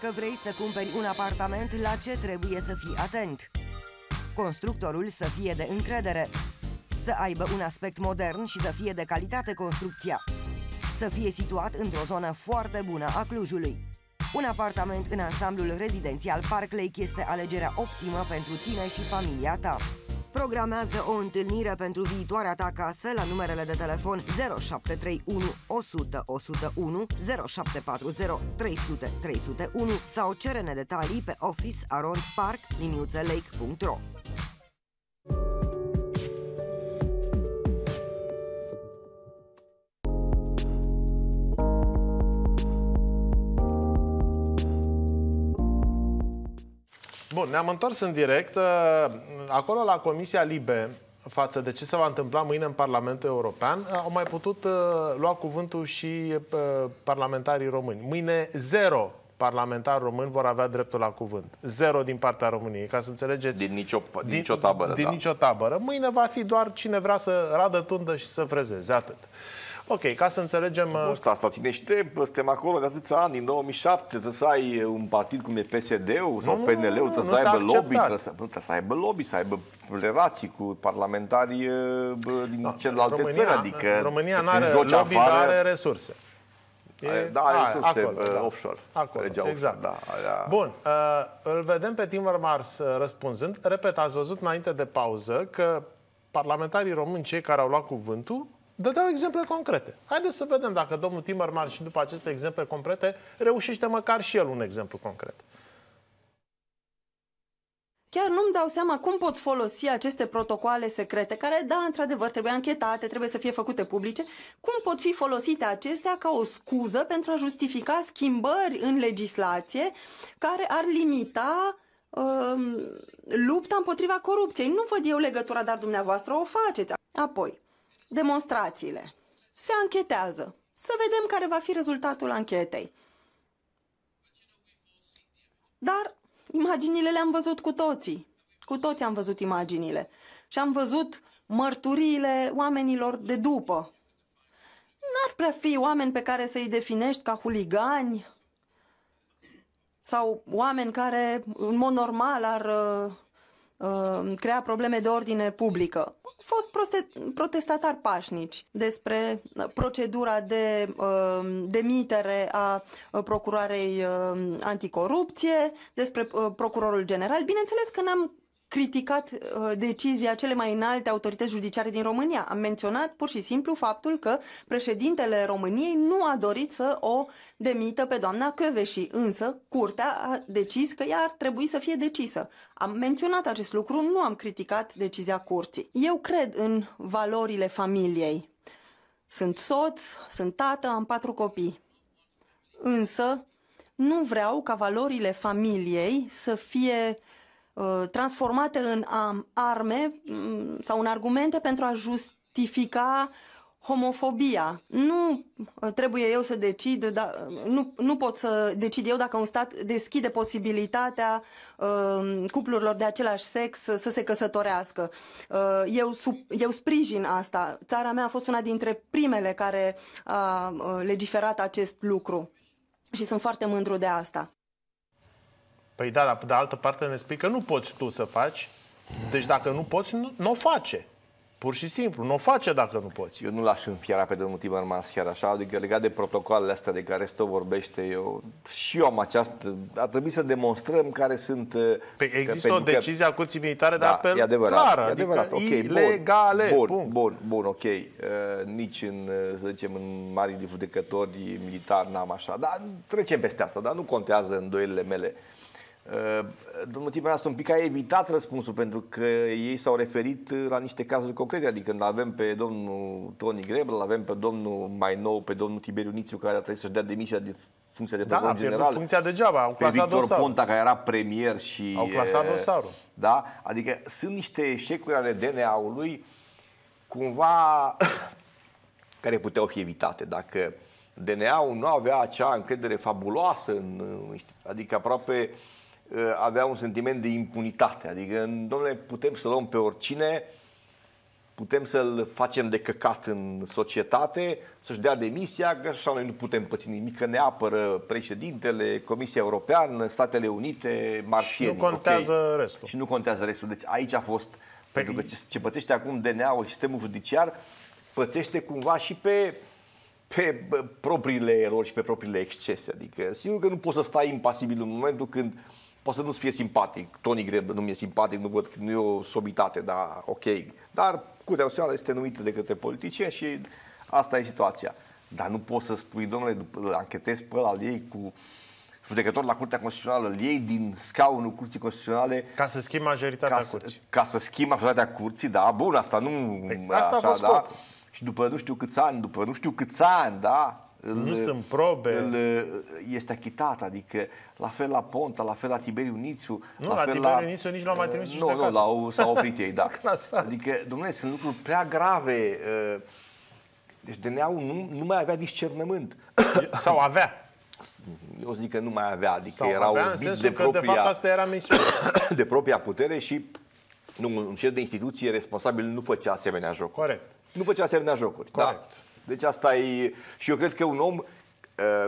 Dacă vrei să cumperi un apartament, la ce trebuie să fii atent? Constructorul să fie de încredere, să aibă un aspect modern și să fie de calitate construcția, să fie situat într-o zonă foarte bună a Clujului. Un apartament în ansamblul rezidențial Park Lake este alegerea optimă pentru tine și familia ta. Programează o întâlnire pentru viitoarea ta casă la numerele de telefon 0731 100 101, 0740 300 301 sau cere-ne detalii pe office.arondpark.liniuțelake.ro Bun, ne-am întors în direct. Uh, acolo, la Comisia Libe, față de ce se va întâmpla mâine în Parlamentul European, uh, au mai putut uh, lua cuvântul și parlamentarii români. Mâine zero parlamentari români vor avea dreptul la cuvânt. Zero din partea României, ca să înțelegeți. Din nicio, din, nicio tabără, Din da. nicio tabără. Mâine va fi doar cine vrea să radă tundă și să frezeze, atât. Ok, ca să înțelegem... uh, Asta, asta ține și de, suntem acolo de atâția ani, din 2007, trebuie să ai un partid cum e PSD-ul sau Nu, nu, PNL-ul, nu, trebuie nu să s-a aibă lobby, acceptat. trebuie să, nu, trebuie să aibă lobby, să aibă relații cu parlamentari bă, din celelalte Da, România, țări, adică România nu când are joci lobby, afară, dar are resurse. Are- da, are resurse, acolo, uh, da. offshore. Acolo, Legea exact. offshore, da, alea- Bun, uh, îl vedem pe Timmermans uh, răspunzând. Repet, ați văzut înainte de pauză că parlamentarii români, cei care au luat cuvântul, dădeau exemple concrete. Haideți să vedem dacă domnul Timmermans și după aceste exemple concrete reușește măcar și el un exemplu concret. Chiar nu-mi dau seama cum pot folosi aceste protocoale secrete, care, da, într-adevăr, trebuie anchetate, trebuie să fie făcute publice, cum pot fi folosite acestea ca o scuză pentru a justifica schimbări în legislație care ar limita um, lupta împotriva corupției. Nu văd eu legătura, dar dumneavoastră o faceți. Apoi, demonstrațiile. Se anchetează. Să vedem care va fi rezultatul anchetei. Dar imaginile le-am văzut cu toții. Cu toții am văzut imaginile. Și am văzut mărturiile oamenilor de după. N-ar prea fi oameni pe care să-i definești ca huligani sau oameni care, în mod normal, ar uh, uh, crea probleme de ordine publică. Au fost proste- protestatari pașnici despre uh, procedura de uh, demitere a uh, procuroarei uh, anticorupție, despre uh, procurorul general. Bineînțeles că n-am criticat uh, decizia cele mai înalte autorități judiciare din România. Am menționat pur și simplu faptul că președintele României nu a dorit să o demită pe doamna Căveși, însă curtea a decis că ea ar trebui să fie decisă. Am menționat acest lucru, nu am criticat decizia curții. Eu cred în valorile familiei. Sunt soț, sunt tată, am patru copii. Însă, nu vreau ca valorile familiei să fie uh, transformate în am, arme mm, sau în argumente pentru a justifica homofobia. Nu uh, trebuie eu să decid, da, nu, nu pot să decid eu dacă un stat deschide posibilitatea uh, cuplurilor de același sex să se căsătorească. Uh, eu, sub, eu sprijin asta. Țara mea a fost una dintre primele care a uh, legiferat acest lucru și sunt foarte mândru de asta. Păi da, dar pe de altă parte ne spui că nu poți tu să faci. Deci dacă nu poți, nu, nu o face. Pur și simplu, nu o face dacă nu poți. Eu nu l-aș înfiara pe domnul Timmermans chiar așa, adică legat de protocoalele astea de care tot vorbește, eu și eu am această... A trebuit să demonstrăm care sunt... Păi că- există o pentru că- decizie a Curții Militare de da, apel e adevărat, clară, e adevărat, adică ok, ilegale, bun, punct. bun, bun, bun, ok. Uh, nici în, uh, să zicem, în marii judecători militari n-am așa, dar trecem peste asta, dar nu contează îndoielile mele. Uh, Domnul Timmermans un pic a evitat răspunsul pentru că ei s-au referit uh, la niște cazuri concrete, adică îl avem pe domnul Tony Grebel, îl avem pe domnul mai nou, pe domnul Tiberiu Nițiu, care a trebuit să-și dea demisia de funcția de Da, a procuror pierdut general. funcția degeaba, au pe clasat Victor dosarul. Ponta, care era premier și... Au clasat e, dosarul. Da? Adică sunt niște eșecuri ale DNA-ului cumva care puteau fi evitate. Dacă DNA-ul nu avea acea încredere fabuloasă, în, adică aproape uh, avea un sentiment de impunitate. Adică, domnule, putem să luăm pe oricine, putem să-l facem de căcat în societate, să-și dea demisia, că așa noi nu putem păți nimic, că ne apără președintele, Comisia Europeană, Statele Unite, marțieni. Și nu contează ok? restul. Și nu contează restul. Deci aici a fost, pentru că ce, ce pățește acum DNA-ul și sistemul judiciar, pățește cumva și pe pe bă, propriile erori și pe propriile excese. Adică, sigur că nu poți să stai impasibil în momentul când poate să nu-ți fie simpatic. Tony Greb nu mi-e simpatic, nu văd că nu e o sobitate, dar ok. Dar Curtea Constituțională este numită de către politicieni și asta e situația. Dar nu poți să spui, domnule, după, îl anchetezi pe ăla, îl iei cu judecător la Curtea Constituțională, îl iei din scaunul Curții Constituționale Ca să schimbi majoritatea ca să, curții. ca să schimbi majoritatea curții, da, bun, asta nu... Păi, asta a așa, fost da. scopul. Și după nu știu câți ani, după nu știu câți ani, da, Nu sunt probe. Îl, este achitat, adică la fel la Ponta, la fel la Tiberiu Nițiu. Nu, la fel Tiberiu Nițiu nici nu l-au mai trimis în Nu, nu, judecată. l-au, s-au oprit ei, da. Clasat. adică, domnule, sunt lucruri prea grave. uh, Deci DNA-ul nu, nu mai avea discernământ. Sau avea. eu zic că nu mai avea, adică Sau erau avea în orbiți sensul de că, propria, de fapt, asta era misiunea. de propria putere și nu, un șef de instituție responsabil nu făcea asemenea jocuri. Corect. Nu făcea asemenea jocuri. Corect. Da? Deci asta e... Și eu cred că un om... Uh,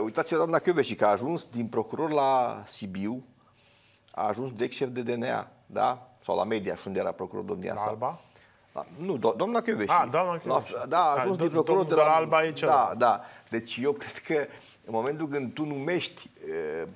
uitați-vă, doamna Chioveși, că a ajuns din procuror la Sibiu, a ajuns de șef de DNA, da? Sau la media, și unde era procuror domnia La sa. Alba? Da, nu, do- doamna Chioveși. Ah, doamna Chioveși. La, da, a ajuns Da, din do- procuror de domnul la... Alba e Da, celălalt. da. Deci eu cred că în momentul când tu numești uh,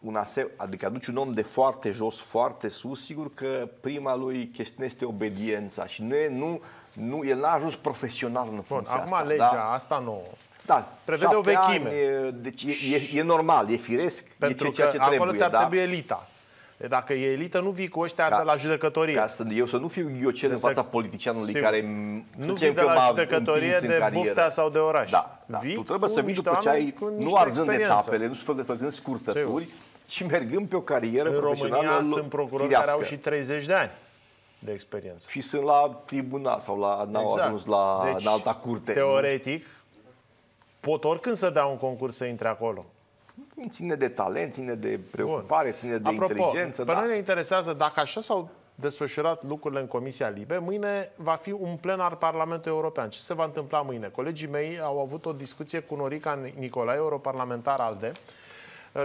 un ase- adică aduci un om de foarte jos, foarte sus, sigur că prima lui chestiune este obediența și nu, e, nu, nu el n-a ajuns profesional în Bun, funcția acum asta. legea da? asta nu. Da, prevede o șapte vechime. Ani, e- deci e, e, e normal, e firesc, Pentru e ceea că ce acolo trebuie. ți-ar da? trebui elita. De dacă e elită, nu vii cu ăștia de la judecătorie. Ca să, eu să nu fiu ghiocel De în să- fața politicianului Sigur. care Nu să vii zicem de că la m-a judecătorie împins în de carieră. Buftea sau de oraș. Da, da. Vii tu trebuie cu să vii niște după ce oameni ai, cu nu niște arzând experiență. etapele, nu făcând, făcând scurtături, ci mergând pe o carieră În profesională România sunt procurori firească. care au și 30 de ani de experiență. Și sunt la tribunal sau la, n-au Exact. ajuns la Deci, în alta curte. Teoretic, pot oricând să dea un concurs să intre acolo. Ține de talent, ține de preocupare, ține de Apropo, inteligență. pe da. noi ne interesează dacă așa s-au desfășurat lucrurile în Comisia Libe, mâine va fi un plen al Parlamentului European. Ce se va întâmpla mâine? Colegii mei au avut o discuție cu Norica Nicolae, europarlamentar ALDE,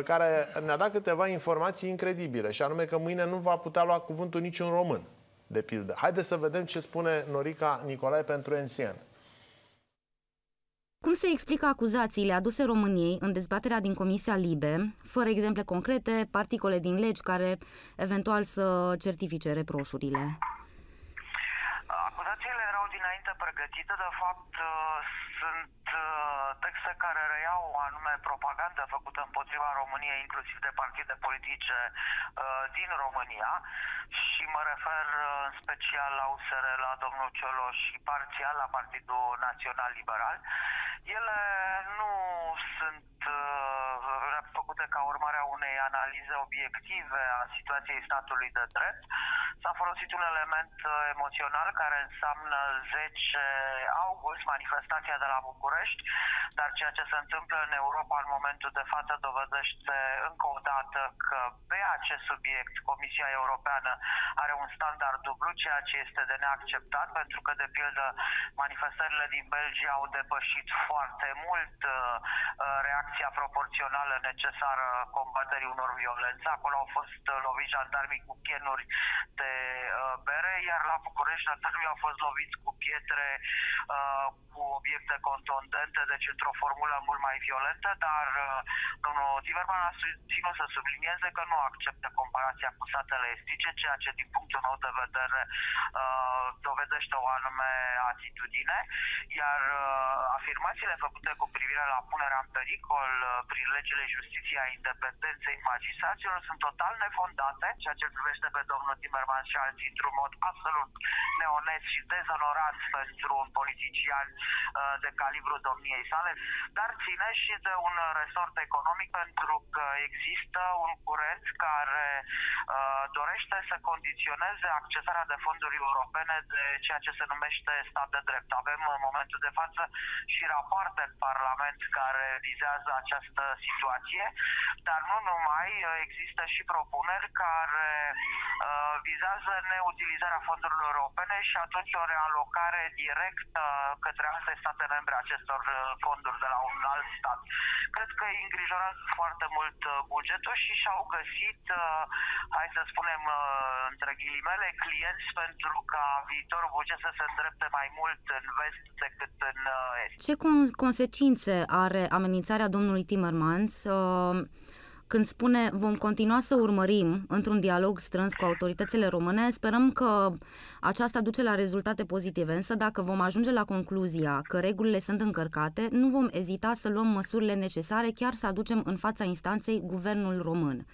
care ne-a dat câteva informații incredibile, și anume că mâine nu va putea lua cuvântul niciun român, de pildă. Haideți să vedem ce spune Norica Nicolae pentru NCN. Cum se explică acuzațiile aduse României în dezbaterea din Comisia Libe, fără exemple concrete, particole din legi care eventual să certifice reproșurile? Acuzațiile erau dinainte pregătite, de fapt uh, sunt uh, texte care reiau o anume propagandă făcută împotriva României, inclusiv de partide politice uh, din România și mă refer uh, în special la USR, la domnul Cioloș și parțial la Partidul Național Liberal. Ele nu sunt uh, făcute ca urmare a unei analize obiective a situației statului de drept. S-a folosit un element uh, emoțional care înseamnă 10 august, manifestația de la București, dar ceea ce se întâmplă în Europa în momentul de față dovedește încă o dată că pe acest subiect Comisia Europeană are un standard dublu, ceea ce este de neacceptat, pentru că, de pildă, manifestările din Belgia au depășit foarte mult uh, uh, reacția proporțională necesară combaterii unor violențe. Acolo au fost uh, loviți jandarmii cu pienuri de uh, bere, iar la București jandarmii au fost loviți cu pietre, uh, cu obiecte contundente, deci într-o formulă mult mai violentă, dar uh, domnul Timerman a ținut să sublinieze că nu acceptă comparația cu statele estice, ceea ce din punctul meu de vedere uh, dovedește o anume atitudine, iar uh, afirmațiile făcute cu privire la punerea în pericol uh, prin legile justiției a independenței magistraților sunt total nefondate, ceea ce îl privește pe domnul Timerman și alții într-un mod absolut neonest și dezonorat pentru un politician uh, de calibru domniei sale, dar ține și de un resort economic pentru că există un curent care uh, dorește să condiționeze accesarea de fonduri europene de ceea ce se numește stat de drept. Avem în momentul de față și rapoarte în Parlament care vizează această situație, dar nu numai, uh, există și propuneri care uh, vizează neutilizarea fondurilor europene și atunci o realocare directă către alte state membre acestor uh, fonduri de la un alt stat. Cred că îi îngrijorează foarte mult uh, bugetul și și-au găsit, uh, hai să spunem, uh, între ghilimele, clienți pentru ca viitorul buget să se îndrepte mai mult în vest decât în uh, est. Ce con- consecințe are amenințarea domnului Timmermans uh, când spune vom continua să urmărim într-un dialog strâns cu autoritățile române? Sperăm că aceasta duce la rezultate pozitive, însă dacă vom ajunge la concluzia că regulile sunt încărcate, nu vom ezita să luăm măsurile necesare, chiar să aducem în fața instanței guvernul român.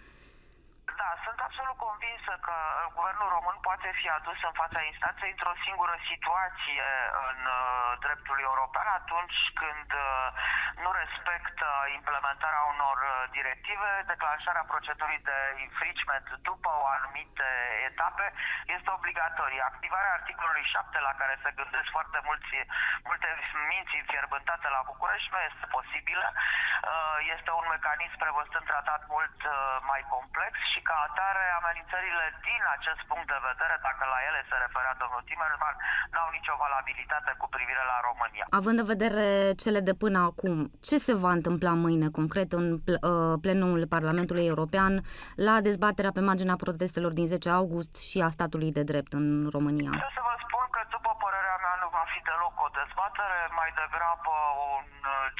Da, sunt absolut convinsă că uh, guvernul român poate fi adus în fața instanței într-o singură situație în uh, dreptul european atunci când uh, nu respectă implementarea unor uh, directive, declanșarea procedurii de infringement după o anumite etape este obligatorie. Activarea articolului 7 la care se gândesc foarte mulți, multe minți înfierbântate la București nu este posibilă. Uh, este un mecanism prevăzut în tratat mult uh, mai complex și ca atare amenințările din acest punct de vedere, dacă la ele se referea domnul Timmerman, n-au nicio valabilitate cu privire la România. Având în vedere cele de până acum, ce se va întâmpla mâine concret în uh, plenul Parlamentului European la dezbaterea pe marginea protestelor din 10 august și a statului de drept în România? Să vă spun că, după părerea mea, nu va fi deloc o dezbatere, mai degrabă un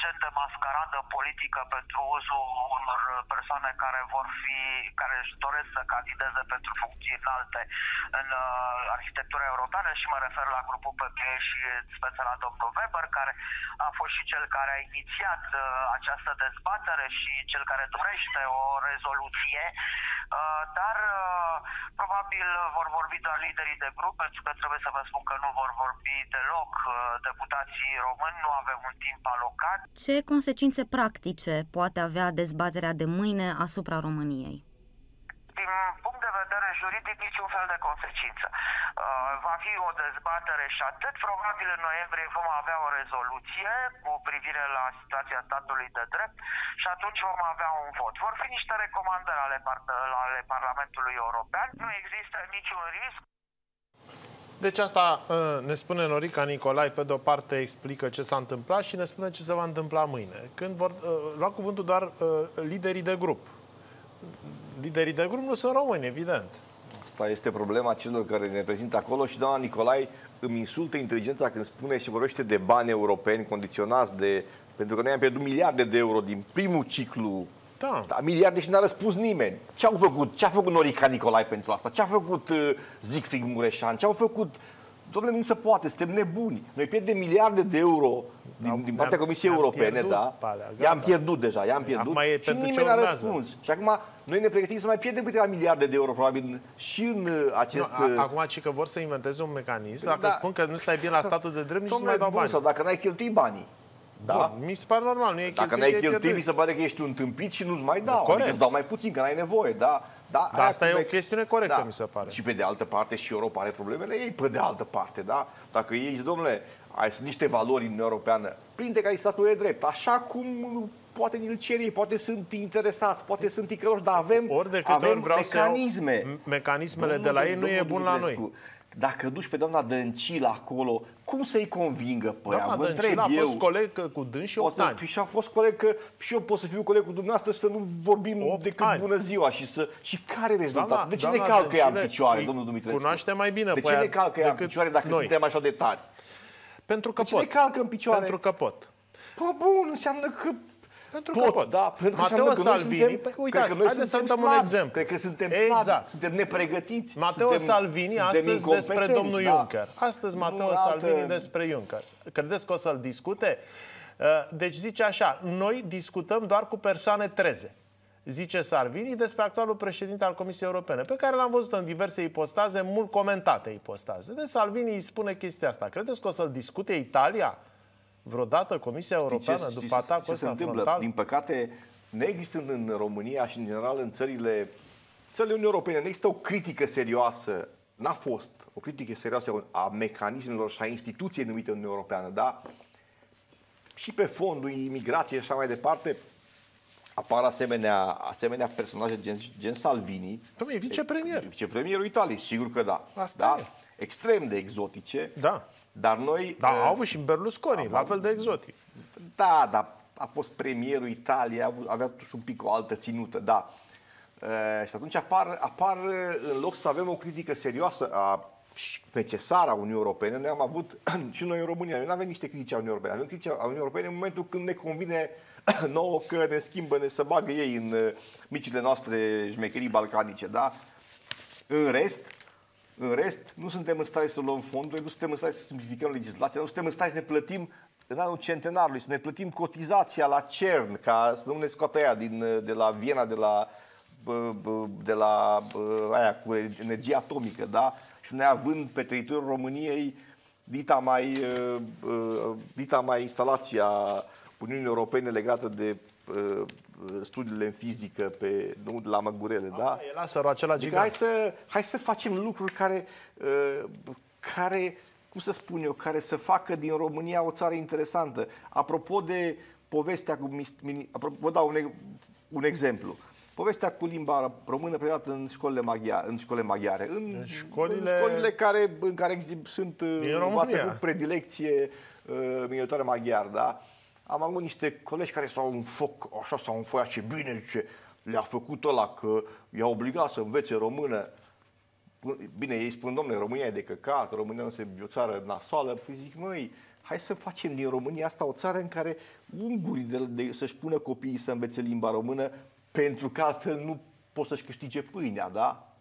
gen de mascaradă politică pentru uzul unor persoane care vor fi, care își doresc să candideze pentru funcții înalte în uh, arhitectura europeană și mă refer la grupul PPE și speță la domnul Weber, care a fost și cel care a inițiat uh, această dezbatere și cel care dorește o rezoluție, uh, dar uh, probabil vor vorbi doar liderii de grup, pentru că trebuie să vă spun că nu vor vorbi deloc uh, deputații români, nu avem un timp alocat. Ce consecințe practice poate avea dezbaterea de mâine asupra României? Din punct de vedere juridic, niciun fel de consecință. Uh, va fi o dezbatere și atât. Probabil în noiembrie vom avea o rezoluție cu privire la situația statului de drept și atunci vom avea un vot. Vor fi niște recomandări ale, par- ale Parlamentului European. Nu există niciun risc. Deci asta uh, ne spune Norica Nicolai, pe de-o parte explică ce s-a întâmplat și ne spune ce se va întâmpla mâine. Când vor uh, lua cuvântul doar uh, liderii de grup. Liderii de grup nu sunt români, evident. Asta este problema celor care ne prezintă acolo și doamna Nicolai îmi insultă inteligența când spune și vorbește de bani europeni condiționați de... Pentru că noi am pierdut miliarde de euro din primul ciclu da. da miliarde și n-a răspuns nimeni. Ce au făcut? Ce a făcut Norica Nicolai pentru asta? Ce a făcut uh, Zicfrig Mureșan? Ce au făcut Domnule, nu se poate, suntem nebuni. Noi pierdem miliarde de euro din, din partea Comisiei Europene, pierdut, da? I-am pierdut deja, i-am pierdut Acum e și pentru ce nimeni n-a urmează. răspuns. Și acum noi ne pregătim să mai pierdem câteva miliarde de euro, probabil, și în uh, acest... Nu, a- acum, ci că vor să inventeze un mecanism, dacă Da. spun că nu stai bine la statul de drept, nici nu Domnule, mai dau bun, bani. sau dacă n-ai cheltuit banii. Da? Bun, mi se pare normal, nu e Dacă cheltuit, n-ai e cheltuit, pierdut. mi se pare că ești un tâmpit și nu-ți mai dau. corect. Adică îți dau mai puțin, că n-ai nevoie. Da, da, Da, asta aia e o spune- chestiune corectă, mi se pare. Și pe de altă parte și Europa are problemele ei, pe de altă parte, da? Dacă ei zic, domnule, ai sunt niște valori în Uniunea Europeană, printre care e statul de drept, așa cum poate ni-l cer ei, poate sunt interesați, poate sunt ticăloși, dar avem, Ori de câte avem ori vreau să iau mecanisme. m- mecanismele Domnul- de la ei, nu e domnul bun la noi. Dumitrescu, Dacă duci pe doamna Dăncilă acolo, cum să-i convingă pe ea? Doamna Vă întreb Dăncilă a eu. fost coleg cu dâns și O 8 să, ani. Și a fost coleg că și eu pot să fiu coleg cu dumneavoastră și să nu vorbim decât ani. bună ziua și să și care e rezultatul? Doamna- de ce ne doamna calcă ea în Dăncilă picioare, îi domnul Dumitrescu? cunoaște mai bine De pe ce ea ne calcă ea în decât picioare dacă noi. suntem așa de tari? Pentru că de ce pot. ne calcă în picioare? Pentru că pot. Păi bun, înseamnă că Pentru pot, că pot. da, pentru că Mateo înseamnă că noi Salvini, suntem, păi, cred uitați, că noi haideți să suntem dăm un slabi, exemplu. Cred că suntem Exact. slabi, suntem nepregătiți. Mateo suntem, Salvini suntem astăzi despre incompetenți, domnul da. Juncker. Astăzi Nu Mateo altă- Salvini despre Juncker. Credeți că o să-l discute? Uh, Deci zice așa, noi discutăm doar cu persoane treze. Zice Salvini despre actualul președinte al Comisiei Europene, pe care l-am văzut în diverse ipostaze, mult comentate ipostaze. Deci Salvini îi spune chestia asta. Credeți că o să-l discute Italia vreodată Comisia Europeană Știți ce- după știți atacul ce se ăsta întâmplă? frontal? Din păcate, neexistând în România și în general în țările, țările Uniunii Europene, nu există o critică serioasă, n-a fost o critică serioasă a mecanismelor și a instituției numite Uniunea Europeană, da? Și pe fondul imigrației și așa mai departe, apar asemenea, asemenea personaje gen, gen Salvini. Dom'le, e vicepremier. Vicepremierul Italiei, sigur că da. Asta da? e. Extrem de exotice. Da. Dar noi... Da, uh, au avut și Berlusconi, la fel de exotic. da, da, a fost premierul Italiei, a avut- avea totuși un pic o altă ținută, da. Uh, și atunci apar, apar, uh, în loc să avem o critică serioasă a și necesară a Uniunii Europene, noi am avut și noi în România, noi nu avem niște critici a Uniunii Europene, avem critici a Uniunii Europene în momentul când ne convine nouă că ne schimbă, ne să bagă ei în uh, micile noastre șmecherii balcanice, da? În rest, în rest, nu suntem în stare să luăm fonduri, nu suntem în stare să simplificăm legislația, nu suntem în stare să ne plătim în anul centenarului, să ne plătim cotizația la CERN, ca să nu ne scoată aia din, de la Viena, de la, bă, bă, de la bă, aia cu energie atomică, da? Și noi având pe teritoriul României dita mai, uh, uh, dita mai instalația Uniunii Europene legată de uh, studiile în fizică pe, nu, la Măgurele, da? da? E lasărul acela adică gigant. hai să, hai să facem lucruri care, uh, care, cum să spun eu, care să facă din România o țară interesantă. Apropo de povestea cu... Vă dau un, un exemplu. Povestea cu limba română predată în școlile maghiare, în școlile maghiare, în, în școlile, în școlile care, în care sunt învață cu predilecție uh, minatoare maghiar, da? Am avut niște colegi care s-au în foc, așa s-au înfoiat, ce bine, zice, le-a făcut ăla că i-a obligat să învețe română. Bine, ei spun, domnule, România e de căcat, România nu e o țară nasoală. Păi zic, măi, hai să facem din România asta o țară în care ungurii de, de, să-și pună copiii să învețe limba română, pentru că altfel nu pot să-și câștige pâinea, da?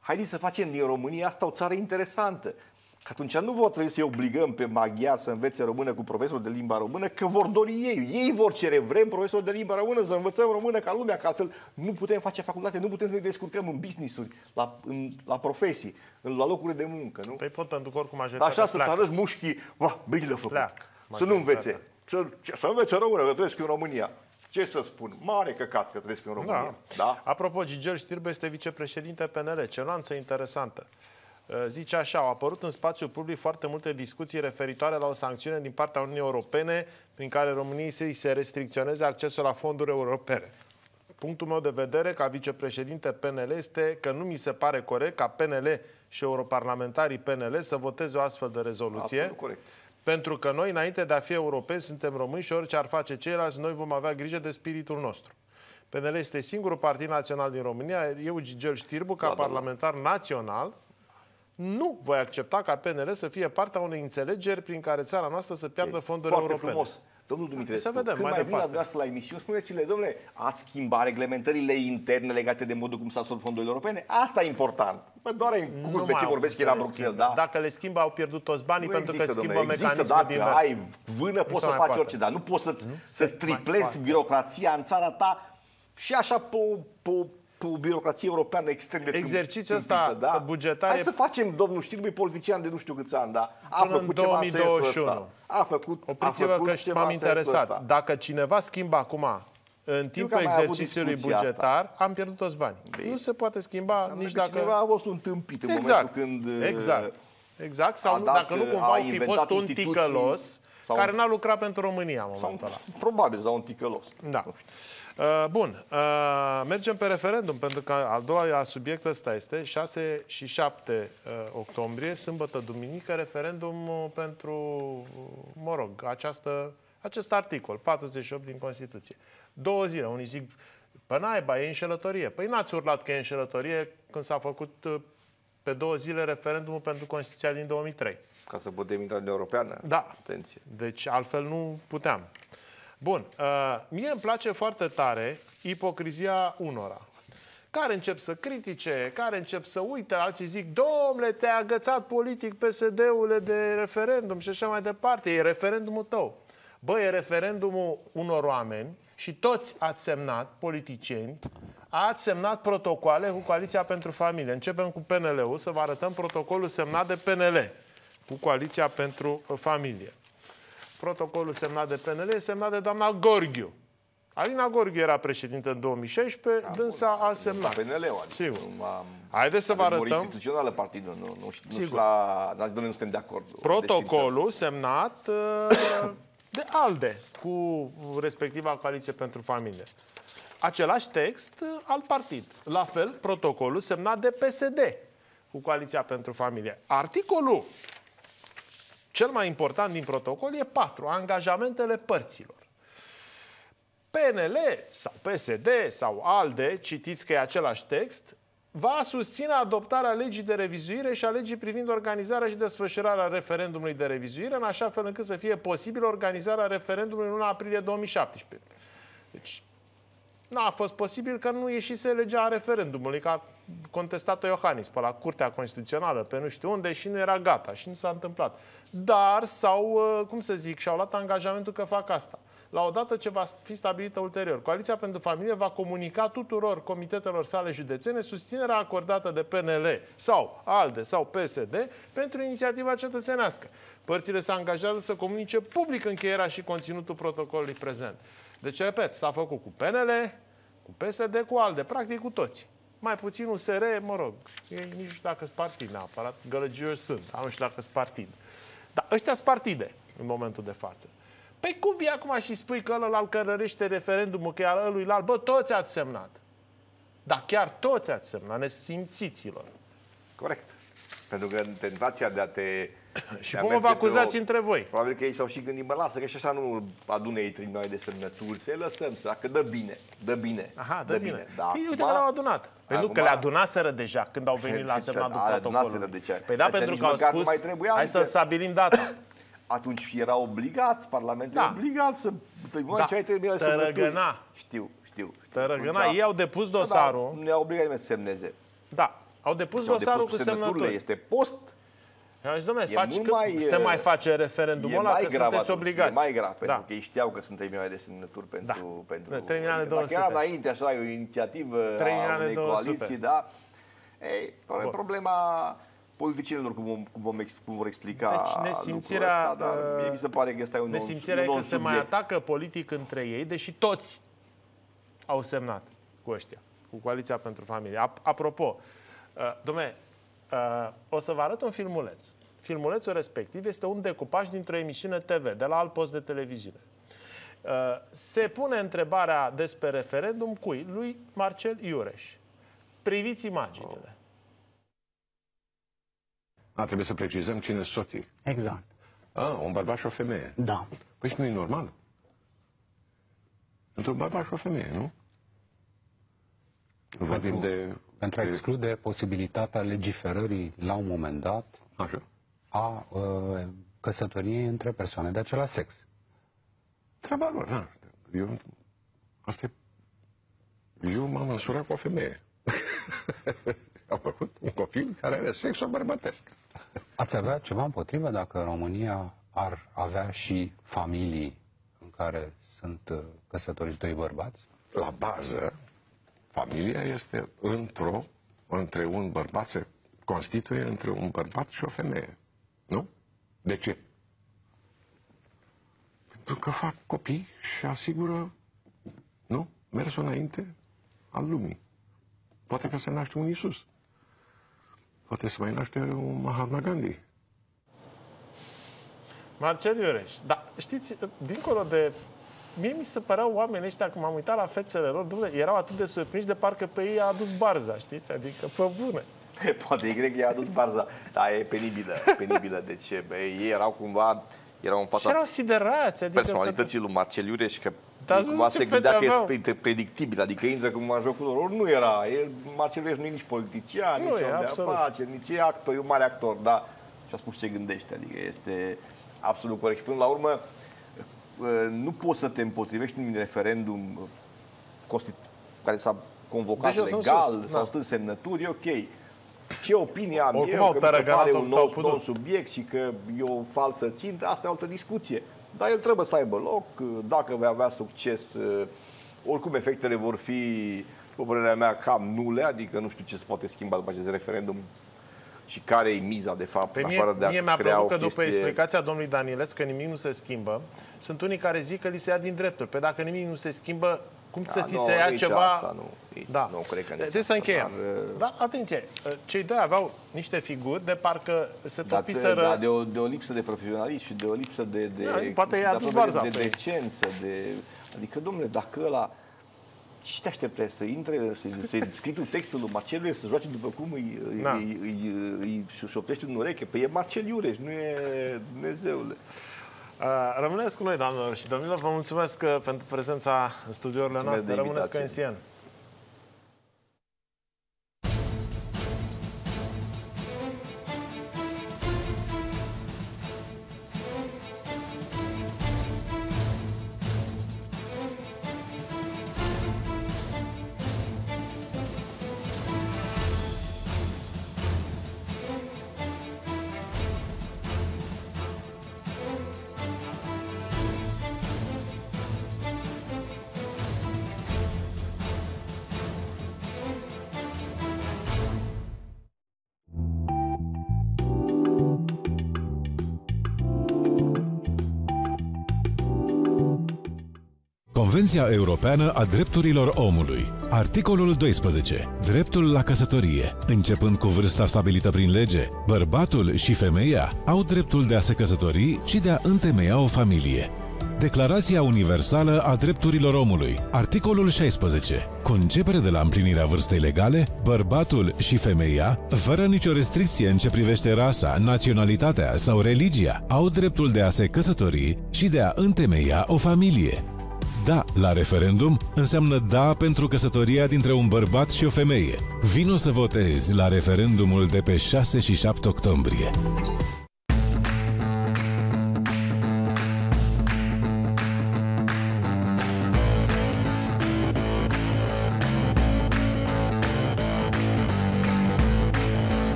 Haideți să facem din România asta o țară interesantă. Că atunci nu vor trebui să-i obligăm pe maghiar să învețe română cu profesor de limba română, că vor dori ei. Ei vor cere, vrem profesor de limba română, să învățăm română ca lumea, că altfel nu putem face facultate, nu putem să ne descurcăm în business-uri, la, în, la profesii, în, la locuri de muncă, nu? Păi pot, pentru că oricum majoritatea Așa să-ți arăți mușchii, va, bine le-a făcut. Pleac, să nu învețe. Să, să învețe română, că trăiesc în România. Ce să spun? Mare căcat că trăiesc în România. Da. da? Apropo, Gigel Știrbe este vicepreședinte PNL. Ce nuanță interesantă. Uh, zice așa, au apărut în spațiul public foarte multe discuții referitoare la o sancțiune din partea Uniunii Europene prin care României se, se restricționeze accesul la fonduri europene. Punctul meu de vedere ca vicepreședinte PNL este că nu mi se pare corect ca PNL și europarlamentarii PNL să voteze o astfel de rezoluție. Absolut corect. Pentru că noi, înainte de a fi europeni, suntem români și orice ar face ceilalți, noi vom avea grijă de spiritul nostru. PNL este singurul partid național din România. Eu, Gigel Știrbu, ca da, parlamentar da, da. național, nu voi accepta ca PNL să fie partea unei înțelegeri prin care țara noastră să piardă e, fonduri foarte europene. frumos. Domnul Dumitrescu, să vedem, când mai, mai vin la dumneavoastră la emisiune, spuneți-le, domnule, ați schimbat reglementările interne legate de modul cum s-au absorb fondurile europene? Asta e important. Mă doare în cur de ce vorbesc la Bruxelles, da? Dacă le schimbă, au pierdut toți banii nu pentru există, că schimbă domnule, mecanismul există, dacă divers. ai vână, poți să faci poate. orice, dar nu poți să, să triplezi birocrația în țara ta și așa pe, pe, pe o birocrație europeană extrem de Exercițiul ăsta da? bugetar Hai e- să facem, domnul Știrbu, politician de nu știu câți ani, da? A Până în făcut ceva în sensul 2021. ăsta. A făcut, a Opriți-vă făcut că ceva m-am în sensul interesat. ăsta. Dacă cineva schimbă acum în timpul am mai avut exercițiului discuția bugetar, am pierdut toți banii. Nu se poate schimba Înseamnă nici că dacă... cineva a fost un tâmpit în Exact. momentul când... Exact. Exact. Sau a nu, dat, dacă nu cumva a au fi inventat fost un instituții ticălos sau- care n-a lucrat pentru România în Sau, momentul ăla. probabil, sau un ticălos. Da. Uh, Bun, uh, mergem pe referendum, pentru că al doilea subiect ăsta este 6 și 7 uh, octombrie, sâmbătă, duminică, referendum uh, pentru, uh, mă rog, această, acest articol, 48 din Constituție. Două zile, unii zic, pă naiba, e înșelătorie. Păi n-ați urlat că e înșelătorie când s-a făcut uh, pe două zile referendumul pentru Constituția din 2003. Ca să putem intra în Uniunea Europeană? Da. Atenție. Deci altfel nu puteam. Bun, uh, mie îmi place foarte tare ipocrizia unora care încep să critique, care încep să uite, alții zic, domnule, te-ai agățat politic PSD-ul de referendum și așa mai departe, e referendumul tău. Bă, e referendumul unor oameni și toți ați semnat, politicieni, ați semnat protocoale cu Coaliția pentru Familie. Începem cu PNL-ul, să vă arătăm protocolul semnat de PNL cu Coaliția pentru Familie. Protocolul semnat de PNL e semnat de doamna Gorghiu. Alina Gorghiu era președintă în 2016, da, dânsa a semnat. PNL-ul, adică Sigur. nu am- Haideți să vă avem o arătăm. instituțională partidul, nu, nu, nu știu Sigur. la... N-ați domnule, nu suntem de acord. Protocolul semnat uh, de ALDE cu respectiva coaliție pentru familie. Același text uh, al partid. La fel, protocolul semnat de PSD cu coaliția pentru familie. Articolul cel mai important din protocol e 4. Angajamentele părților. PNL sau PSD sau ALDE, citiți că e același text, va susține adoptarea legii de revizuire și a legii privind organizarea și desfășurarea referendumului de revizuire, în așa fel încât să fie posibil organizarea referendumului în luna aprilie 2017. Deci, n-a fost posibil că nu ieșise legea referendumului, ca contestat-o Iohannis pe la Curtea Constituțională, pe nu știu unde și nu era gata și nu s-a întâmplat. Dar sau uh, cum să zic, și-au luat angajamentul că fac asta. La odată ce va fi stabilită ulterior, Coaliția pentru Familie va comunica tuturor comitetelor sale județene susținerea acordată de PNL sau ALDE sau PSD pentru inițiativa cetățenească. Părțile se angajează să comunice public încheierea și conținutul protocolului prezent. Deci, repet, s-a făcut cu PNL, cu PSD, cu ALDE, practic cu toți. Mai puțin USR, mă rog, ei nici nu știu dacă sunt partid neapărat, gălăgioși sunt, dar nu știu dacă sunt partid. Dar ăștia sunt partide în momentul de față. Păi cum vii acum și spui că ăla cărărește referendumul, că e al ăluilalt? Bă, toți ați semnat. Da, chiar toți ați semnat, nesimțiților. Corect. Pentru că tentația de a te... Și de a cum merge vă acuzați pe o- între voi? Probabil că ei s-au și gândit, mă lasă, că și așa nu adună ei trimioane de semnături, să-i lăsăm, să dacă dă bine, dă bine. Aha, dă, bine. Da, păi uite acum- că l-au adunat. Păi nu, acum- că le adunaseră deja când au venit la Ce- semnatul a, protocolului. adunaseră de ce? Păi da, Atunci pentru nici că au măcar nu spus, mai trebuia, hai adică- să stabilim data. Atunci erau obligați, Parlamentul Da. da. obligat să... Da. Da. Ce ai trebuit să semnături. Tărăgăna. Știu, știu. Tărăgăna. Atunci- Ei au depus Da, dosarul. Da, nu i-au obligat nimeni să semneze. Da, au depus Și au dosarul depus cu semnăturile, semnături. Este post. Eu am zis, dom'le, E faci mult că mai, se e- mai face referendumul e ăla, mai că grav sunteți atunci, obligați. E mai grav, pentru Da. că ei știau că sunt 3 milioane de semnături pentru... pentru Da, 3 milioane adică 200. Dacă era înainte, așa, e o inițiativă 3 a milioane unei 200. coaliții, da? Ei, Bun. problema politicienilor, cum, vom- cum, vom, ex- cum vor explica Deci nesimțirea, lucrul ăsta, dar uh, mie mi se pare că este un Nesimțirea un e că se mai non-subiect. atacă politic între ei, deși toți au semnat cu ăștia, cu Coaliția pentru Familie. Ap- Apropo, uh, domne, uh, o să vă arăt un filmuleț. Filmulețul respectiv este un decupaj dintr-o emisiune TV, de la alt post de televiziune. Uh, se pune întrebarea despre referendum cui? Lui Marcel Iureș. Priviți imaginile. A, trebuie să precizăm cine sunt soții. Exact. A, un bărbat și o femeie. Da. Păi și nu e normal. Între un bărbat și o femeie, nu? Vorbim de... Pentru a exclude posibilitatea legiferării la un moment dat Așa. a uh, căsătoriei între persoane de același sex. Treaba lor, da. Eu, asta e... Eu m-am însurat cu o femeie. Am făcut un copil care are sexul bărbătesc. Ați avea ceva împotrivă dacă România ar avea și familii în care sunt uh, căsătoriți doi bărbați? La bază, familia este într-o, între un bărbat, se constituie între un bărbat și o femeie. Nu? De ce? Pentru că fac copii și asigură, nu? Mersul înainte al lumii. Poate că se naște un Isus. Poate să mai naște un Mahatma Gandhi. Marcel Iureș. Da, știți, dincolo de... Mie mi se păreau oamenii ăștia, când m-am uitat la fețele lor, dumne, erau atât de surprinși de parcă pe ei a adus barza, știți? Adică, pe bune. Poate ei cred că i-a adus barza. Da, e penibilă, penibilă. Deci bă, ei erau cumva, erau în Și fața erau siderați, adică... personalității lui Marcel Iureș, că Dar ați ei cumva văzut ce se gândea că fețe aveau? este predictibil, adică intră cumva în jocul lor. Ori nu era. El, Marcel Iureș nu e nici politician, Nu nici e, om de absolut. afaceri, nici e actor, e un mare actor, da. Și a spus ce gândește, adică este absolut corect. Și până la urmă, nu poți să te împotrivești unui referendum constitu- care s-a convocat Deci eu sunt legal, sus, s-au da. strâns semnături, e ok. Ce opinie am Oricum eu, au că mi se tărăgănat pare o- un nou, au putut. nou subiect și că e o falsă țintă, asta e o altă discuție. Dar el trebuie să aibă loc, dacă va avea succes, oricum efectele vor fi, după părerea mea, cam nule, adică nu știu ce se poate schimba după acest referendum și care e miza, de fapt, Pe mie, afară de a mie mi-a crea plăcut o că după chestie... explicația domnului Danielescu că nimic nu se schimbă, sunt unii care zic că li se ia din drepturi. Pe dacă nimic nu se schimbă, cum să Da, ți nu, se ia nici ceva... Asta, nu, nici, Da. nu cred că nici Trebuie să asta, încheiem. dar, Dar, atenție, cei doi aveau niște figuri de parcă se Dar, topiseră... da, de, o, de o lipsă de profesionalism și de o lipsă de, de, Da, poate i-a de, adus aproape barza de, de pe ei. decență. De, adică, domnule, dacă ăla ce te aștepte să intre, să, să scrii tu textul lui Marcel Iureș, să joace după cum îi, Da. îi, îi, îi, îi șoptești în ureche? Păi e Marcel Iureș, nu e Dumnezeule. Uh, Rămâneți cu noi, doamnelor și domnilor. Vă mulțumesc uh, pentru prezența în studiourile Mulțumesc noastre. de Rămâneți cu invitație. NCN. Convenția Europeană a Drepturilor Omului. Articolul 12. Dreptul la căsătorie. Începând cu vârsta stabilită prin lege, bărbatul și femeia au dreptul de a se căsători și de a întemeia o familie. Declarația Universală a Drepturilor Omului, articolul 16. Concepere de la împlinirea vârstei legale, bărbatul și femeia, fără nicio restricție în ce privește rasa, naționalitatea sau religia, au dreptul de a se căsători și de a întemeia o familie. Da la referendum înseamnă da pentru căsătoria dintre un bărbat și o femeie. Vino să votezi la referendumul de pe 6 și 7 octombrie.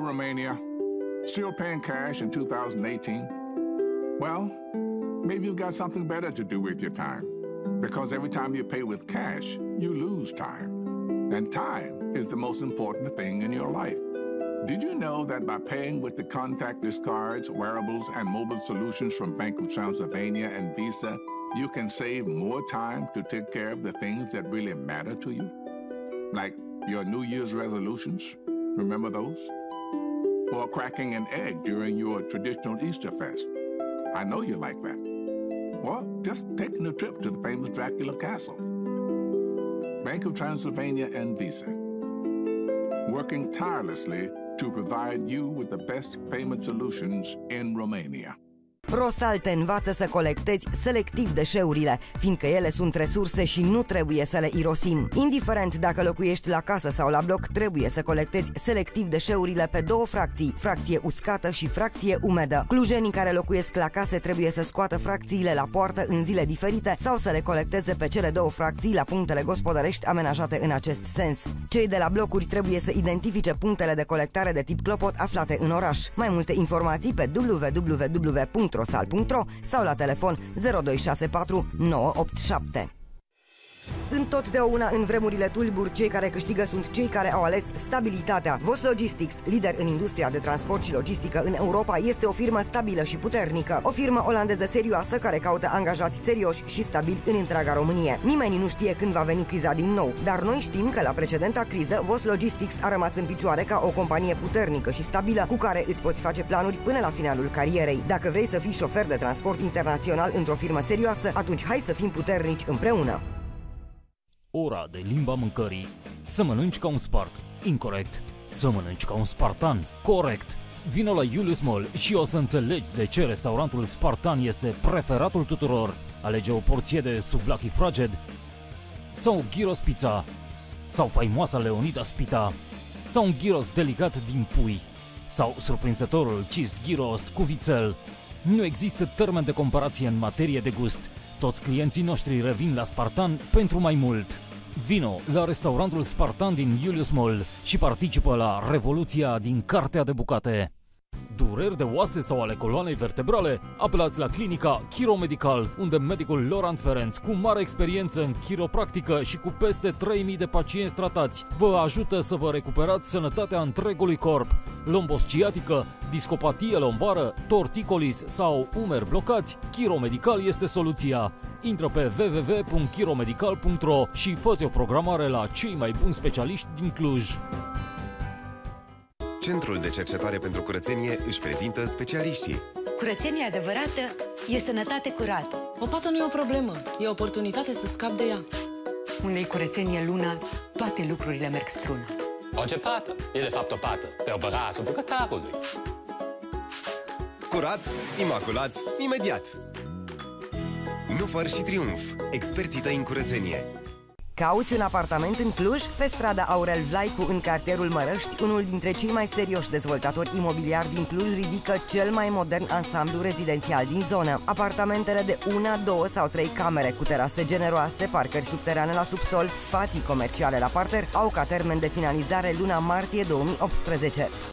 Romania. Still paying cash in 2018? Well, maybe you've got something better to do with your time. Because every time you pay with cash, you lose time. And time is the most important thing in your life. Did you know that by paying with the contactless cards, wearables, and mobile solutions from Bank of Transylvania and Visa, you can save more time to take care of the things that really matter to you? Like your New Year's resolutions? Remember those? Or cracking an egg during your traditional Easter fest? I know you like that. Or just taking a trip to the famous Dracula Castle. Bank of Transylvania and Visa. Working tirelessly to provide you with the best payment solutions in Romania. Rosal te învață să colectezi selectiv deșeurile, fiindcă ele sunt resurse și nu trebuie să le irosim. Indiferent dacă locuiești la casă sau la bloc, trebuie să colectezi selectiv deșeurile pe două fracții, fracție uscată și fracție umedă. Clujenii care locuiesc la case trebuie să scoată fracțiile la poartă în zile diferite sau să le colecteze pe cele două fracții la punctele gospodărești amenajate în acest sens. Cei de la blocuri trebuie să identifice punctele de colectare de tip clopot aflate în oraș. Mai multe informații pe www rosal.ro sau la telefon 0264 987. Întotdeauna în vremurile tulburi, cei care câștigă sunt cei care au ales stabilitatea. Vos Logistics, lider în industria de transport și logistică în Europa, este o firmă stabilă și puternică. O firmă olandeză serioasă care caută angajați serioși și stabili în întreaga Românie. Nimeni nu știe când va veni criza din nou, dar noi știm că la precedenta criză Vos Logistics a rămas în picioare ca o companie puternică și stabilă cu care îți poți face planuri până la finalul carierei. Dacă vrei să fii șofer de transport internațional într-o firmă serioasă, atunci hai să fim puternici împreună ora de limba mâncării. Să mănânci ca un spart. Incorrect. Să mănânci ca un spartan. Corect. Vino la Julius Mall și o să înțelegi de ce restaurantul Spartan este preferatul tuturor. Alege o porție de suvlaki fraged sau gyros pizza sau faimoasa Leonida Spita sau un gyros delicat din pui sau surprinzătorul cheese gyros cu vițel. Nu există termen de comparație în materie de gust. Toți clienții noștri revin la Spartan pentru mai mult. Vino la restaurantul Spartan din Julius Mall și participă la revoluția din cartea de bucate. Dureri de oase sau ale coloanei vertebrale? Apelați la clinica Chiro Medical, unde medicul Laurent Ferenc, cu mare experiență în chiropractică și cu peste 3000 de pacienți tratați, vă ajută să vă recuperați sănătatea întregului corp. Lombosciatică, discopatie lombară, torticolis sau umeri blocați, Chiro Medical este soluția. Intră pe www.chiromedical.ro și fă o programare la cei mai buni specialiști din Cluj. Centrul de cercetare pentru curățenie își prezintă specialiștii. Curățenie adevărată e sănătate curată. O pată nu e o problemă, e o oportunitate să scap de ea. Unde e curățenie lună, toate lucrurile merg strună. Orice pată e de fapt o pată, pe brațul bucătarului. Curat, imaculat, imediat. Nu făr și triumf, experții tăi în curățenie. Cauți un apartament în Cluj? Pe strada Aurel Vlaicu, în cartierul Mărăști, unul dintre cei mai serioși dezvoltatori imobiliari din Cluj ridică cel mai modern ansamblu rezidențial din zonă. Apartamentele de una, două sau trei camere cu terase generoase, parcări subterane la subsol, spații comerciale la parter, au ca termen de finalizare luna martie 2018.